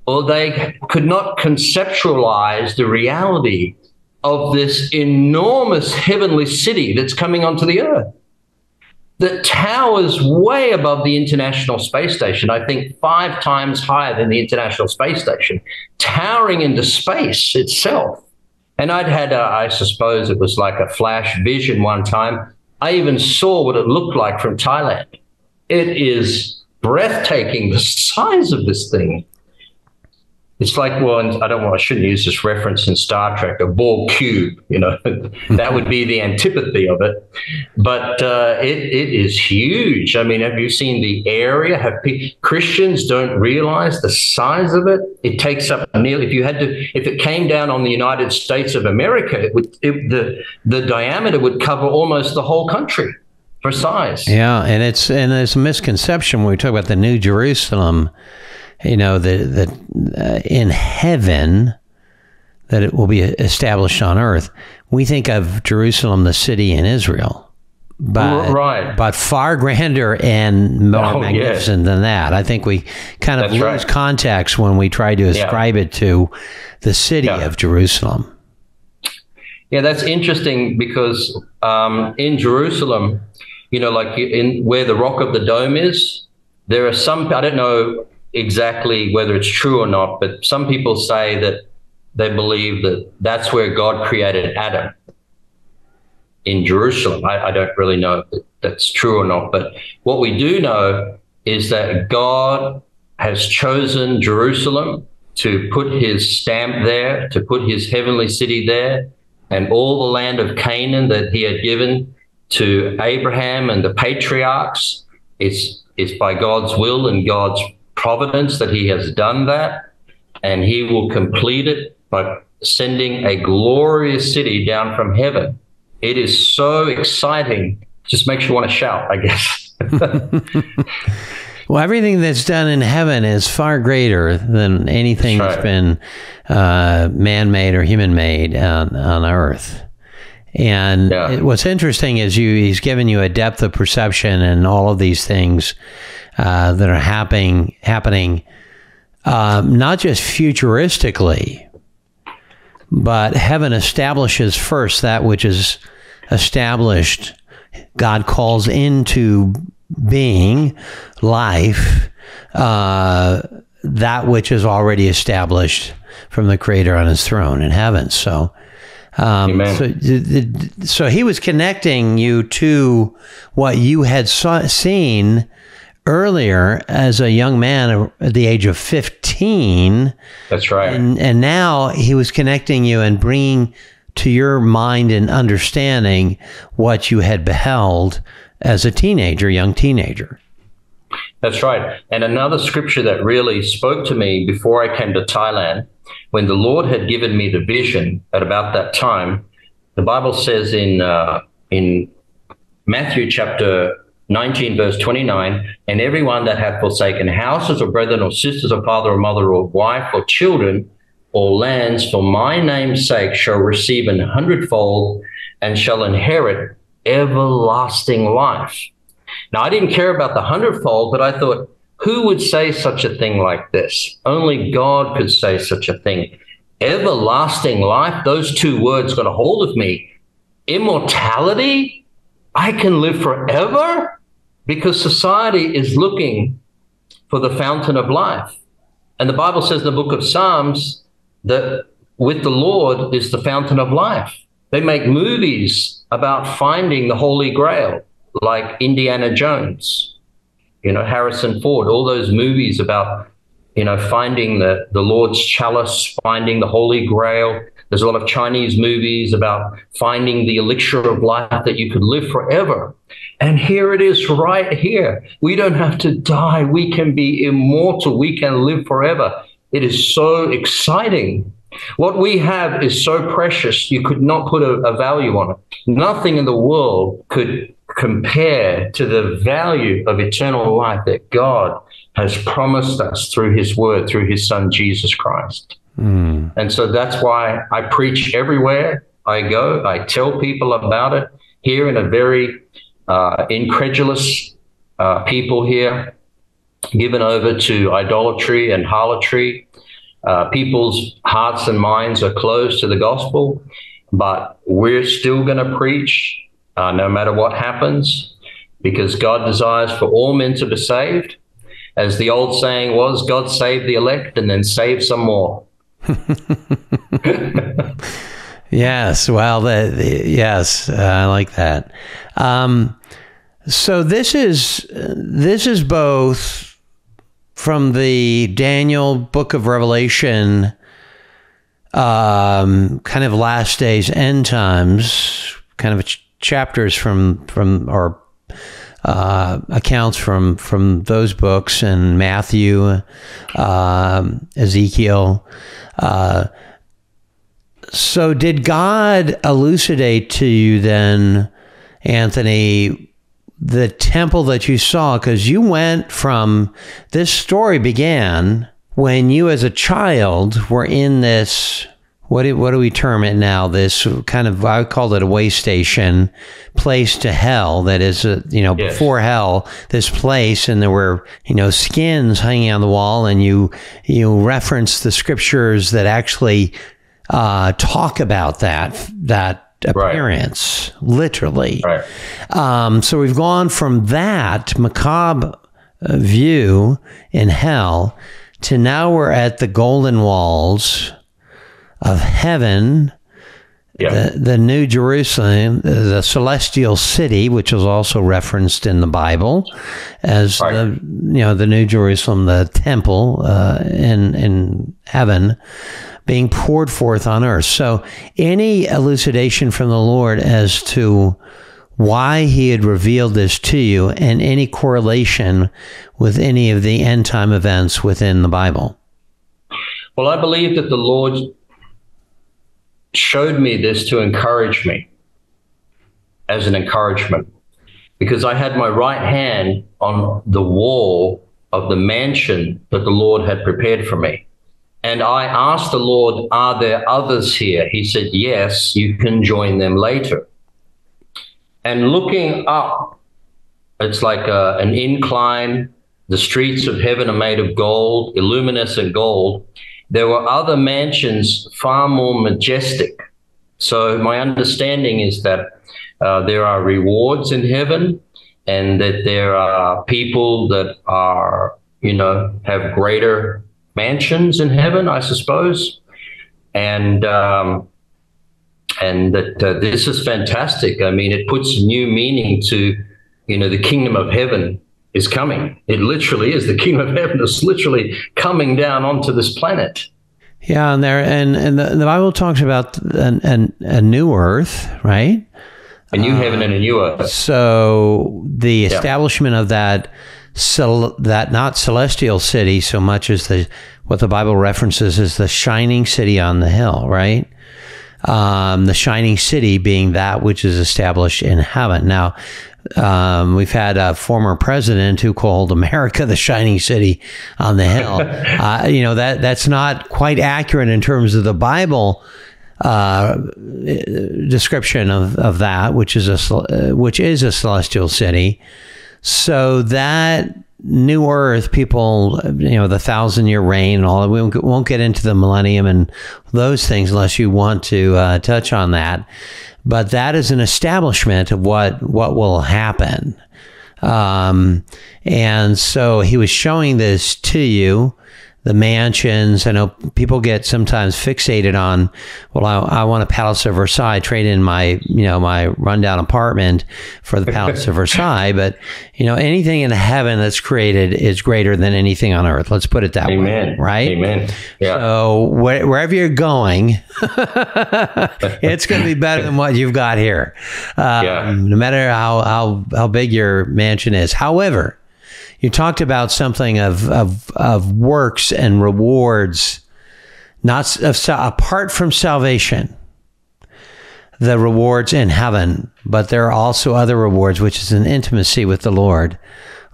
or they could not conceptualize the reality of this enormous heavenly city that's coming onto the earth that towers way above the International Space Station, I think five times higher than the International Space Station, towering into space itself. And I'd had, a, I suppose it was like a flash vision one time. I even saw what it looked like from Thailand. It is breathtaking, the size of this thing. It's like, well, I don't want, I shouldn't use this reference in Star Trek, a Borg cube, you know, that would be the antipathy of it. But uh, it, it is huge. I mean, have you seen the area? Have pe- Christians don't realize the size of it? It takes up nearly, if you had to, if it came down on the United States of America, it would, it, the, the diameter would cover almost the whole country for size. Yeah. And it's, and there's a misconception when we talk about the New Jerusalem you know, that uh, in heaven that it will be established on earth. We think of Jerusalem, the city in Israel, but right. but far grander and more oh, magnificent yes. than that. I think we kind of That's lose right. context when we try to ascribe yeah. it to the city yeah. of Jerusalem. Yeah, that's interesting because um, in Jerusalem, you know, like in where the rock of the dome is, there are some. I don't know exactly whether it's true or not, but some people say that they believe that that's where God created Adam in Jerusalem. I, I don't really know if that's true or not, but what we do know is that God has chosen Jerusalem to put his stamp there, to put his heavenly city there, and all the land of Canaan that he had given to Abraham and the patriarchs. It's, it's by God's will and God's providence that he has done that, and he will complete it by sending a glorious city down from heaven. It is so exciting. Just makes you want to shout, I guess. well, everything that's done in heaven is far greater than anything that's, right. that's been uh, man made or human made on, on earth. And yeah. it, what's interesting is you he's given you a depth of perception and all of these things uh, that are happening happening um, not just futuristically, but heaven establishes first that which is established. God calls into being life uh, that which is already established from the Creator on His throne in heaven. So. Um, so, so he was connecting you to what you had saw, seen earlier as a young man at the age of 15. That's right. And, and now he was connecting you and bringing to your mind and understanding what you had beheld as a teenager, young teenager. That's right. And another scripture that really spoke to me before I came to Thailand, when the Lord had given me the vision at about that time, the Bible says in uh, in Matthew chapter 19, verse 29, and everyone that hath forsaken houses or brethren or sisters or father or mother or wife or children or lands for my name's sake shall receive an hundredfold and shall inherit everlasting life. Now, I didn't care about the hundredfold, but I thought, who would say such a thing like this? Only God could say such a thing. Everlasting life, those two words got a hold of me. Immortality? I can live forever? Because society is looking for the fountain of life. And the Bible says in the book of Psalms that with the Lord is the fountain of life. They make movies about finding the Holy Grail, like Indiana Jones, you know, Harrison Ford, all those movies about, you know, finding the, the Lord's chalice, finding the Holy Grail. There's a lot of Chinese movies about finding the elixir of life that you could live forever. And here it is right here. We don't have to die. We can be immortal. We can live forever. It is so exciting. What we have is so precious, you could not put a, a value on it. Nothing in the world could compare to the value of eternal life that God has promised us through his word, through his son, Jesus Christ. Mm. And so that's why I preach everywhere I go. I tell people about it here in a very uh, incredulous uh, people here, given over to idolatry and harlotry. Uh, people's hearts and minds are closed to the gospel, but we're still going to preach uh, no matter what happens because God desires for all men to be saved. As the old saying was, God saved the elect and then saved some more. yes, well, the, the, yes, uh, I like that. Um, so this is this is both from the Daniel book of Revelation, um, kind of last days, end times, kind of ch- chapters from from or uh, accounts from from those books and Matthew, uh, Ezekiel. Uh, so, did God elucidate to you then, Anthony? the temple that you saw because you went from this story began when you as a child were in this what do, what do we term it now this kind of I called it a way station place to hell that is a, you know yes. before hell this place and there were you know skins hanging on the wall and you you reference the scriptures that actually uh, talk about that that appearance, right. literally. Right. Um, so we've gone from that macabre uh, view in hell to now we're at the golden walls of heaven yeah. the, the New Jerusalem, the celestial city, which is also referenced in the Bible as right. the you know the New Jerusalem, the temple uh, in in heaven, being poured forth on earth. So, any elucidation from the Lord as to why He had revealed this to you, and any correlation with any of the end time events within the Bible. Well, I believe that the Lord showed me this to encourage me as an encouragement because I had my right hand on the wall of the mansion that the Lord had prepared for me. And I asked the Lord, Are there others here? He said, Yes, you can join them later. And looking up, it's like a, an incline. The streets of heaven are made of gold, illuminescent gold. There were other mansions far more majestic. So my understanding is that uh, there are rewards in heaven and that there are people that are, you know, have greater mansions in heaven, I suppose. And, um, and that uh, this is fantastic. I mean, it puts new meaning to, you know, the kingdom of heaven is coming. It literally is. The kingdom of heaven is literally coming down onto this planet. Yeah, and there and and the, the Bible talks about an, an, a new earth, right? A new uh, heaven and a new earth. So the establishment yeah. of that cel- that not celestial city so much as the what the Bible references is the shining city on the hill, right? Um, the shining city being that which is established in heaven. Now, um, we've had a former president who called America the shining city on the hill. uh, you know that that's not quite accurate in terms of the Bible uh, description of, of that, which is a uh, which is a celestial city. So that new earth, people, you know, the thousand year reign and all that. We won't get into the millennium and those things unless you want to uh, touch on that but that is an establishment of what what will happen. Um, and so he was showing this to you the mansions. I know people get sometimes fixated on, well, I, I want a Palace of Versailles, trade in my, you know, my rundown apartment for the Palace of Versailles. But, you know, anything in heaven that's created is greater than anything on earth. Let's put it that Amen. way. Right? Amen. Yeah. So wh- wherever you're going, it's going to be better than what you've got here. Um, yeah. No matter how, how, how big your mansion is. However, you talked about something of of, of works and rewards, not of, apart from salvation. The rewards in heaven, but there are also other rewards, which is an intimacy with the Lord,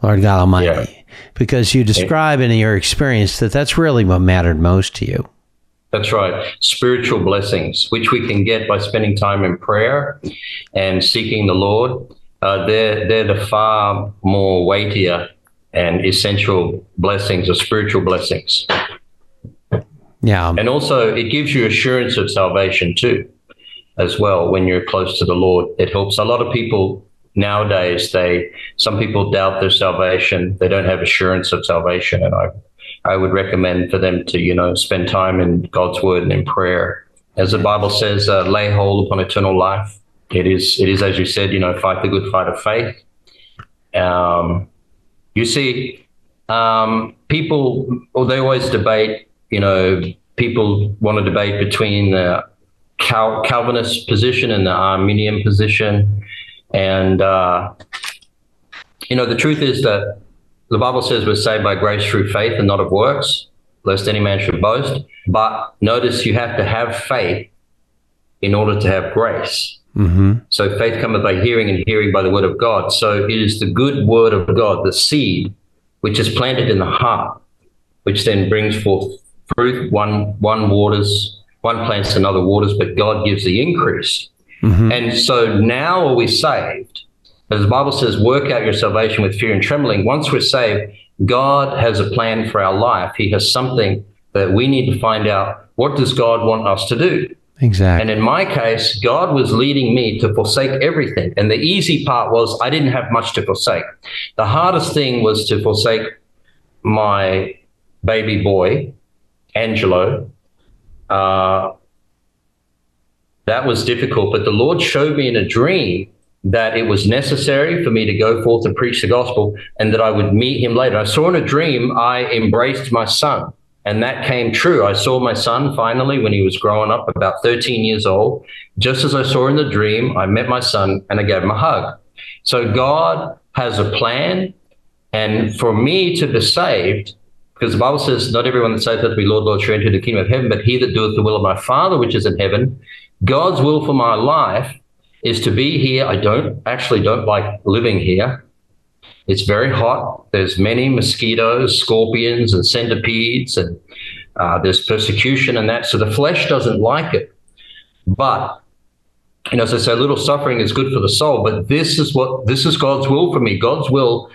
Lord God Almighty. Yeah. Because you describe in your experience that that's really what mattered most to you. That's right. Spiritual blessings, which we can get by spending time in prayer and seeking the Lord. Uh, they're, they're the far more weightier and essential blessings or spiritual blessings. Yeah. And also, it gives you assurance of salvation too, as well, when you're close to the Lord. It helps. A lot of people nowadays, they, some people doubt their salvation. They don't have assurance of salvation. And I, I would recommend for them to, you know, spend time in God's word and in prayer. As the Bible says, uh, lay hold upon eternal life. It is, it is, as you said, you know, fight the good fight of faith. Um, you see, um, people, well, they always debate, you know, people want to debate between the Cal- Calvinist position and the Arminian position. And, uh, you know, the truth is that the Bible says we're saved by grace through faith and not of works, lest any man should boast. But notice you have to have faith in order to have grace. Mm-hmm. So faith cometh by hearing, and hearing by the word of God. So it is the good word of God, the seed, which is planted in the heart, which then brings forth fruit. One one waters, one plants, another waters, but God gives the increase. Mm-hmm. And so now are we saved? As the Bible says, work out your salvation with fear and trembling. Once we're saved, God has a plan for our life. He has something that we need to find out. What does God want us to do? Exactly. And in my case, God was leading me to forsake everything. And the easy part was I didn't have much to forsake. The hardest thing was to forsake my baby boy, Angelo, uh, that was difficult. But the Lord showed me in a dream that it was necessary for me to go forth and preach the gospel and that I would meet him later. I saw in a dream I embraced my son. And that came true. I saw my son finally when he was growing up, about 13 years old. Just as I saw in the dream, I met my son and I gave him a hug. So God has a plan. And for me to be saved, because the Bible says, not everyone that saith that be Lord, Lord, shall enter the kingdom of heaven, but he that doeth the will of my Father which is in heaven. God's will for my life is to be here. I don't actually don't like living here. It's very hot. There's many mosquitoes, scorpions, and centipedes, and uh, there's persecution and that. So the flesh doesn't like it. But you know, as I say, little suffering is good for the soul. But this is what this is God's will for me. God's will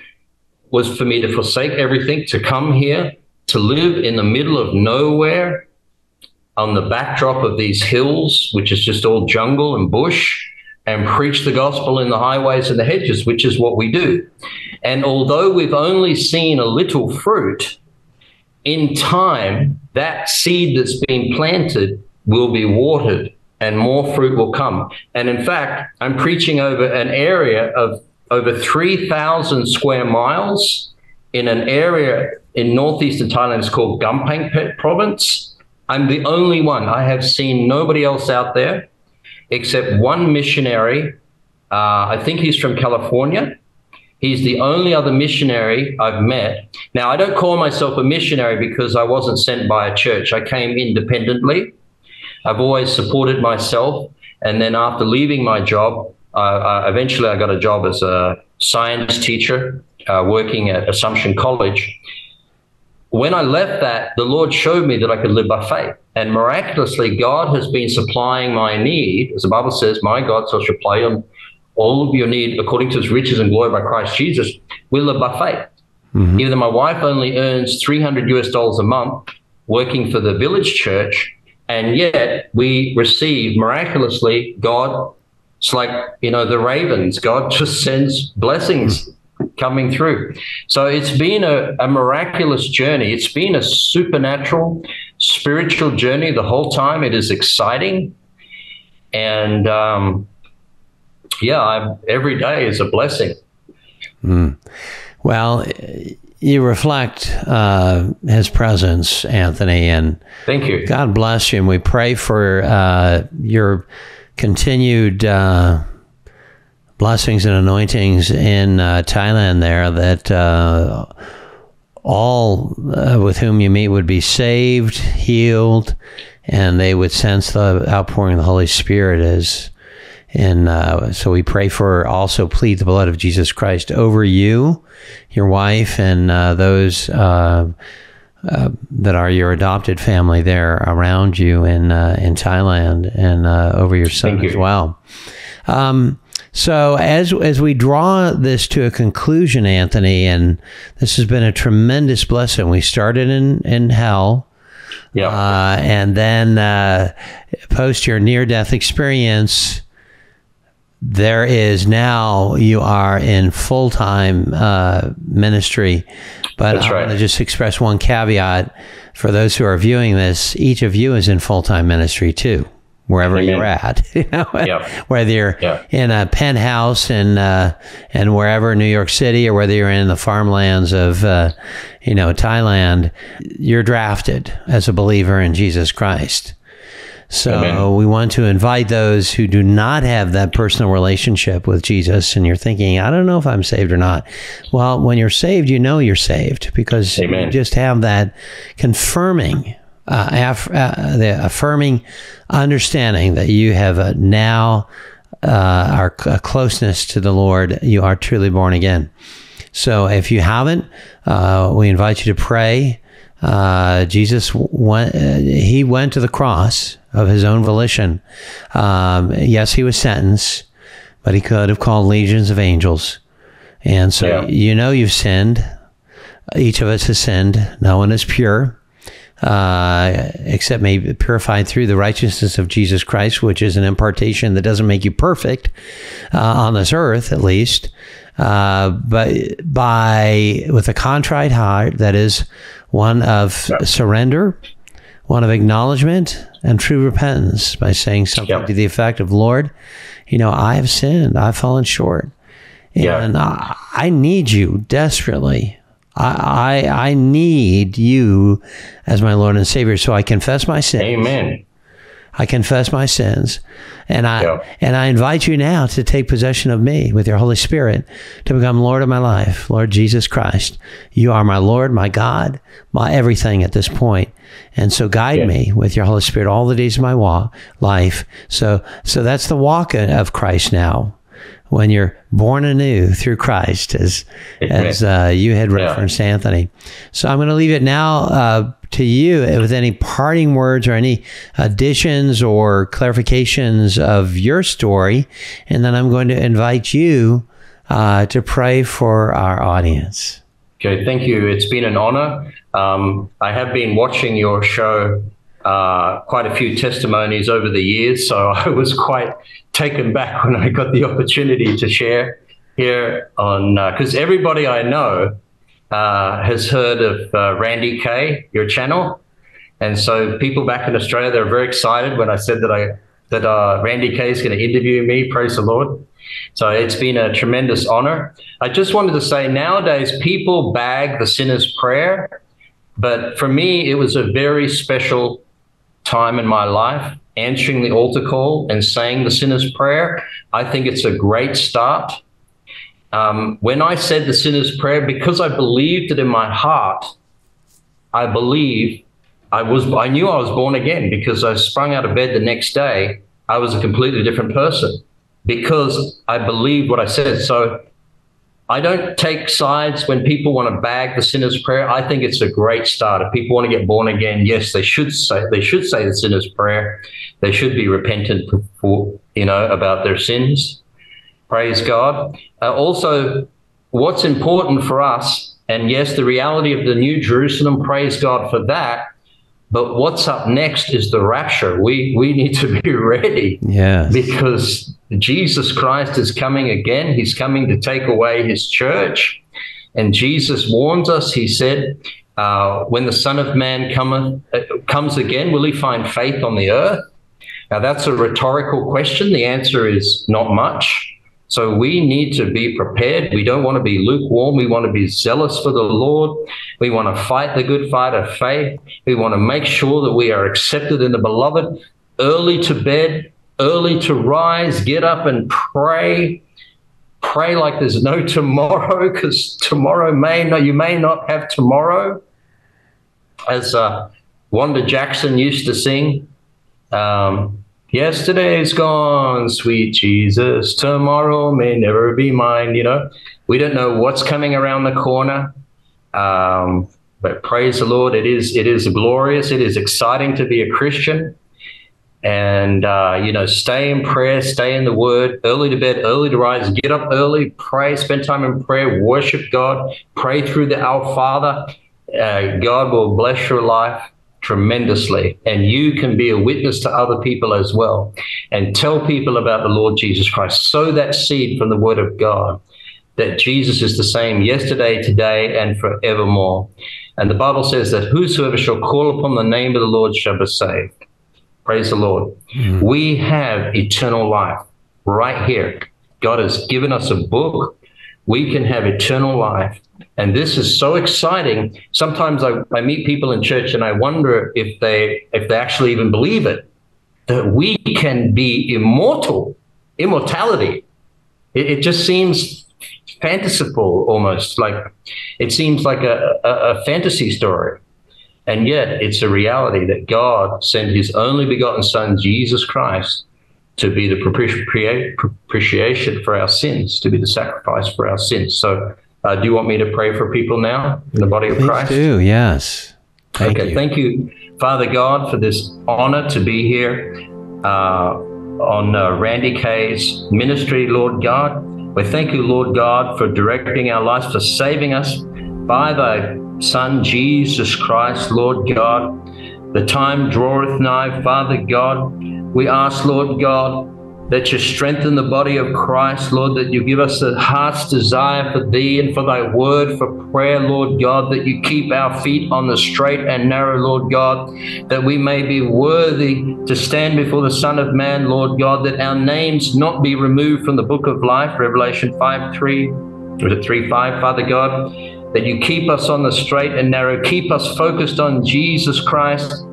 was for me to forsake everything, to come here, to live in the middle of nowhere, on the backdrop of these hills, which is just all jungle and bush, and preach the gospel in the highways and the hedges, which is what we do. And although we've only seen a little fruit, in time, that seed that's been planted will be watered and more fruit will come. And in fact, I'm preaching over an area of over 3,000 square miles in an area in northeastern Thailand. It's called Gampang province. I'm the only one. I have seen nobody else out there except one missionary. Uh, I think he's from California. He's the only other missionary I've met. Now, I don't call myself a missionary because I wasn't sent by a church. I came independently. I've always supported myself. And then after leaving my job, uh, eventually I got a job as a science teacher uh, working at Assumption College. When I left that, the Lord showed me that I could live by faith. And miraculously, God has been supplying my need. As the Bible says, My God shall supply all of your need according to his riches and glory by Christ Jesus. We live by faith. Mm-hmm. Even though my wife only earns 300 US dollars a month working for the village church, and yet we receive miraculously God it's like, you know, the ravens, God just sends blessings coming through. So it's been a, a miraculous journey. It's been a supernatural, spiritual journey the whole time. It is exciting. And um, yeah, I'm, every day is a blessing. Mm. Well, you reflect uh, his presence, Anthony, and thank you. God bless you. And we pray for uh, your continued uh, blessings and anointings in uh, Thailand there that uh, all uh, with whom you meet would be saved, healed, and they would sense the outpouring of the Holy Spirit as. And uh, so we pray for also plead the blood of Jesus Christ over you, your wife, and uh, those uh, that are your adopted family there around you in uh, in Thailand and uh, over your son as well. Um, so as as we draw this to a conclusion, Anthony, and this has been a tremendous blessing. We started in in hell. Yeah. Uh, and then uh, post your near death experience, there is now you are in full time uh, ministry. But That's I right. want to just express one caveat for those who are viewing this. Each of you is in full time ministry too, wherever Amen. you're at. You know, Yep. whether you're Yep. in a penthouse in uh, and wherever New York City, or whether you're in the farmlands of uh, you know Thailand, you're drafted as a believer in Jesus Christ. So Amen. we want to invite those who do not have that personal relationship with Jesus, and you're thinking, I don't know if I'm saved or not. Well, when you're saved, you know you're saved because Amen. you just have that confirming, uh, aff- uh, the affirming understanding that you have a now uh, our closeness to the Lord. You are truly born again. So if you haven't, uh, we invite you to pray. Uh, Jesus went, uh, he went to the cross of his own volition. Um, yes, he was sentenced, but he could have called legions of angels. And so Yeah. you know you've sinned. Each of us has sinned. No one is pure, uh, except maybe purified through the righteousness of Jesus Christ, which is an impartation that doesn't make you perfect uh, on this earth, at least. Uh, but by with a contrite heart, that is one of surrender, one of acknowledgement and true repentance by saying something Yep. to the effect of, Lord, you know, I have sinned, I've fallen short. And I, I need you desperately. I, I I need you as my Lord and Savior. So I confess my sins. Amen. I confess my sins, and I Yeah. and I invite you now to take possession of me with your Holy Spirit to become Lord of my life, Lord Jesus Christ. You are my Lord, my God, my everything at this point, and so guide Yeah. me with your Holy Spirit all the days of my walk, life. So so that's the walk of Christ now. When you're born anew through Christ, as as uh, you had referenced, Anthony. So I'm going to leave it now uh, to you with any parting words or any additions or clarifications of your story, and then I'm going to invite you uh, to pray for our audience. Okay, thank you. It's been an honor. Um, I have been watching your show, uh, quite a few testimonies over the years, so I was quite taken back when I got the opportunity to share here on, because everybody I know uh, has heard of uh, Randy Kay, your channel. And so people back in Australia, they're very excited when I said that I that uh, Randy Kay is going to interview me. Praise the Lord. So it's been a tremendous honor. I just wanted to say nowadays people bag the sinner's prayer, but for me, it was a very special time in my life answering the altar call and saying the sinner's prayer. I think it's a great start. Um, when I said the sinner's prayer, because I believed it in my heart, I believe I was I knew I was born again because I sprung out of bed the next day. I was a completely different person because I believed what I said. So I don't take sides when people want to bag the sinner's prayer. I think it's a great start. If people want to get born again, yes, they should say they should say the sinner's prayer. They should be repentant for you know about their sins. Praise God. Uh, also, what's important for us, and yes, the reality of the New Jerusalem. Praise God for that. But what's up next is the rapture. We we need to be ready Yes. because Jesus Christ is coming again. He's coming to take away his church. And Jesus warns us, he said, uh, when the Son of Man cometh, uh, comes again, will he find faith on the earth? Now, that's a rhetorical question. The answer is not much. So we need to be prepared. We don't want to be lukewarm. We want to be zealous for the Lord. We want to fight the good fight of faith. We want to make sure that we are accepted in the beloved. Early to bed, early to rise, get up and pray. Pray like there's no tomorrow, because tomorrow may not, you may not have tomorrow. As uh, Wanda Jackson used to sing, um, yesterday's gone, sweet Jesus. Tomorrow may never be mine. You know, we don't know what's coming around the corner. Um, but praise the Lord, it is it is glorious. It is exciting to be a Christian, and uh, you know, stay in prayer, stay in the Word, early to bed, early to rise, get up early, pray, spend time in prayer, worship God, pray through the Our Father. Uh, God will bless your life tremendously, and you can be a witness to other people as well, and tell people about the Lord Jesus Christ. Sow that seed from the Word of God that Jesus is the same yesterday, today, and forevermore. And the Bible says that whosoever shall call upon the name of the Lord shall be saved. Praise the Lord. Hmm. We have eternal life right here. God has given us a book. We can have eternal life. And this is so exciting. Sometimes I, I meet people in church and I wonder if they if they actually even believe it. That we can be immortal, immortality. It, it just seems fantastical almost like it seems like a, a, a fantasy story and yet it's a reality that god sent his only begotten son jesus christ to be the propiti- propitiation for our sins to be the sacrifice for our sins so uh, do you want me to pray for people now in the body of Please christ do. Yes. Thank okay, you. thank you, Father God, for this honor to be here uh, on uh, Randy Kay's ministry, Lord God. We thank you, Lord God, for directing our lives, for saving us by thy Son, Jesus Christ, Lord God. The time draweth nigh, Father God. We ask, Lord God, that you strengthen the body of Christ, Lord, that you give us a heart's desire for thee and for thy word, for prayer, Lord God, that you keep our feet on the straight and narrow, Lord God, that we may be worthy to stand before the Son of Man, Lord God, that our names not be removed from the book of life, Revelation 5 3, or 3 5, Father God, that you keep us on the straight and narrow, keep us focused on Jesus Christ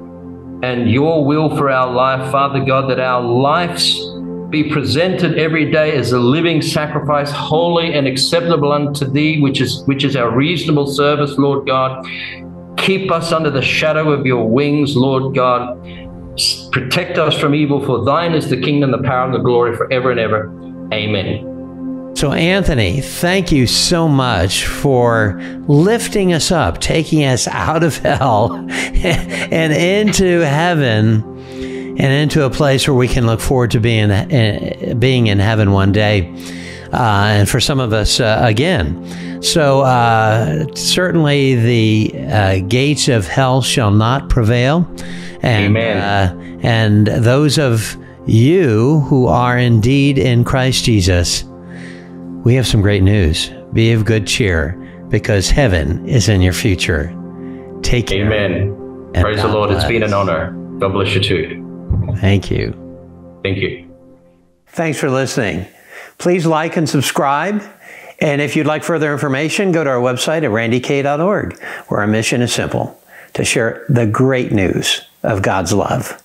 and your will for our life, Father God, that our lives be presented every day as a living sacrifice, holy and acceptable unto thee, which is which is our reasonable service, Lord God. Keep us under the shadow of your wings, Lord God. Protect us from evil, for thine is the kingdom, the power, and the glory forever and ever. Amen. So, Anthony, thank you so much for lifting us up, taking us out of hell and into heaven and into a place where we can look forward to being, uh, being in heaven one day. Uh, and for some of us, uh, again. So, uh, certainly the uh, gates of hell shall not prevail. And, Amen. Uh, and those of you who are indeed in Christ Jesus, we have some great news. Be of good cheer because heaven is in your future. Take care. Amen. Praise the Lord. Bless. It's been an honor. God bless you too. Thank you. Thank you. Thanks for listening. Please like and subscribe. And if you'd like further information, go to our website at randykay.org, where our mission is simple to share the great news of God's love.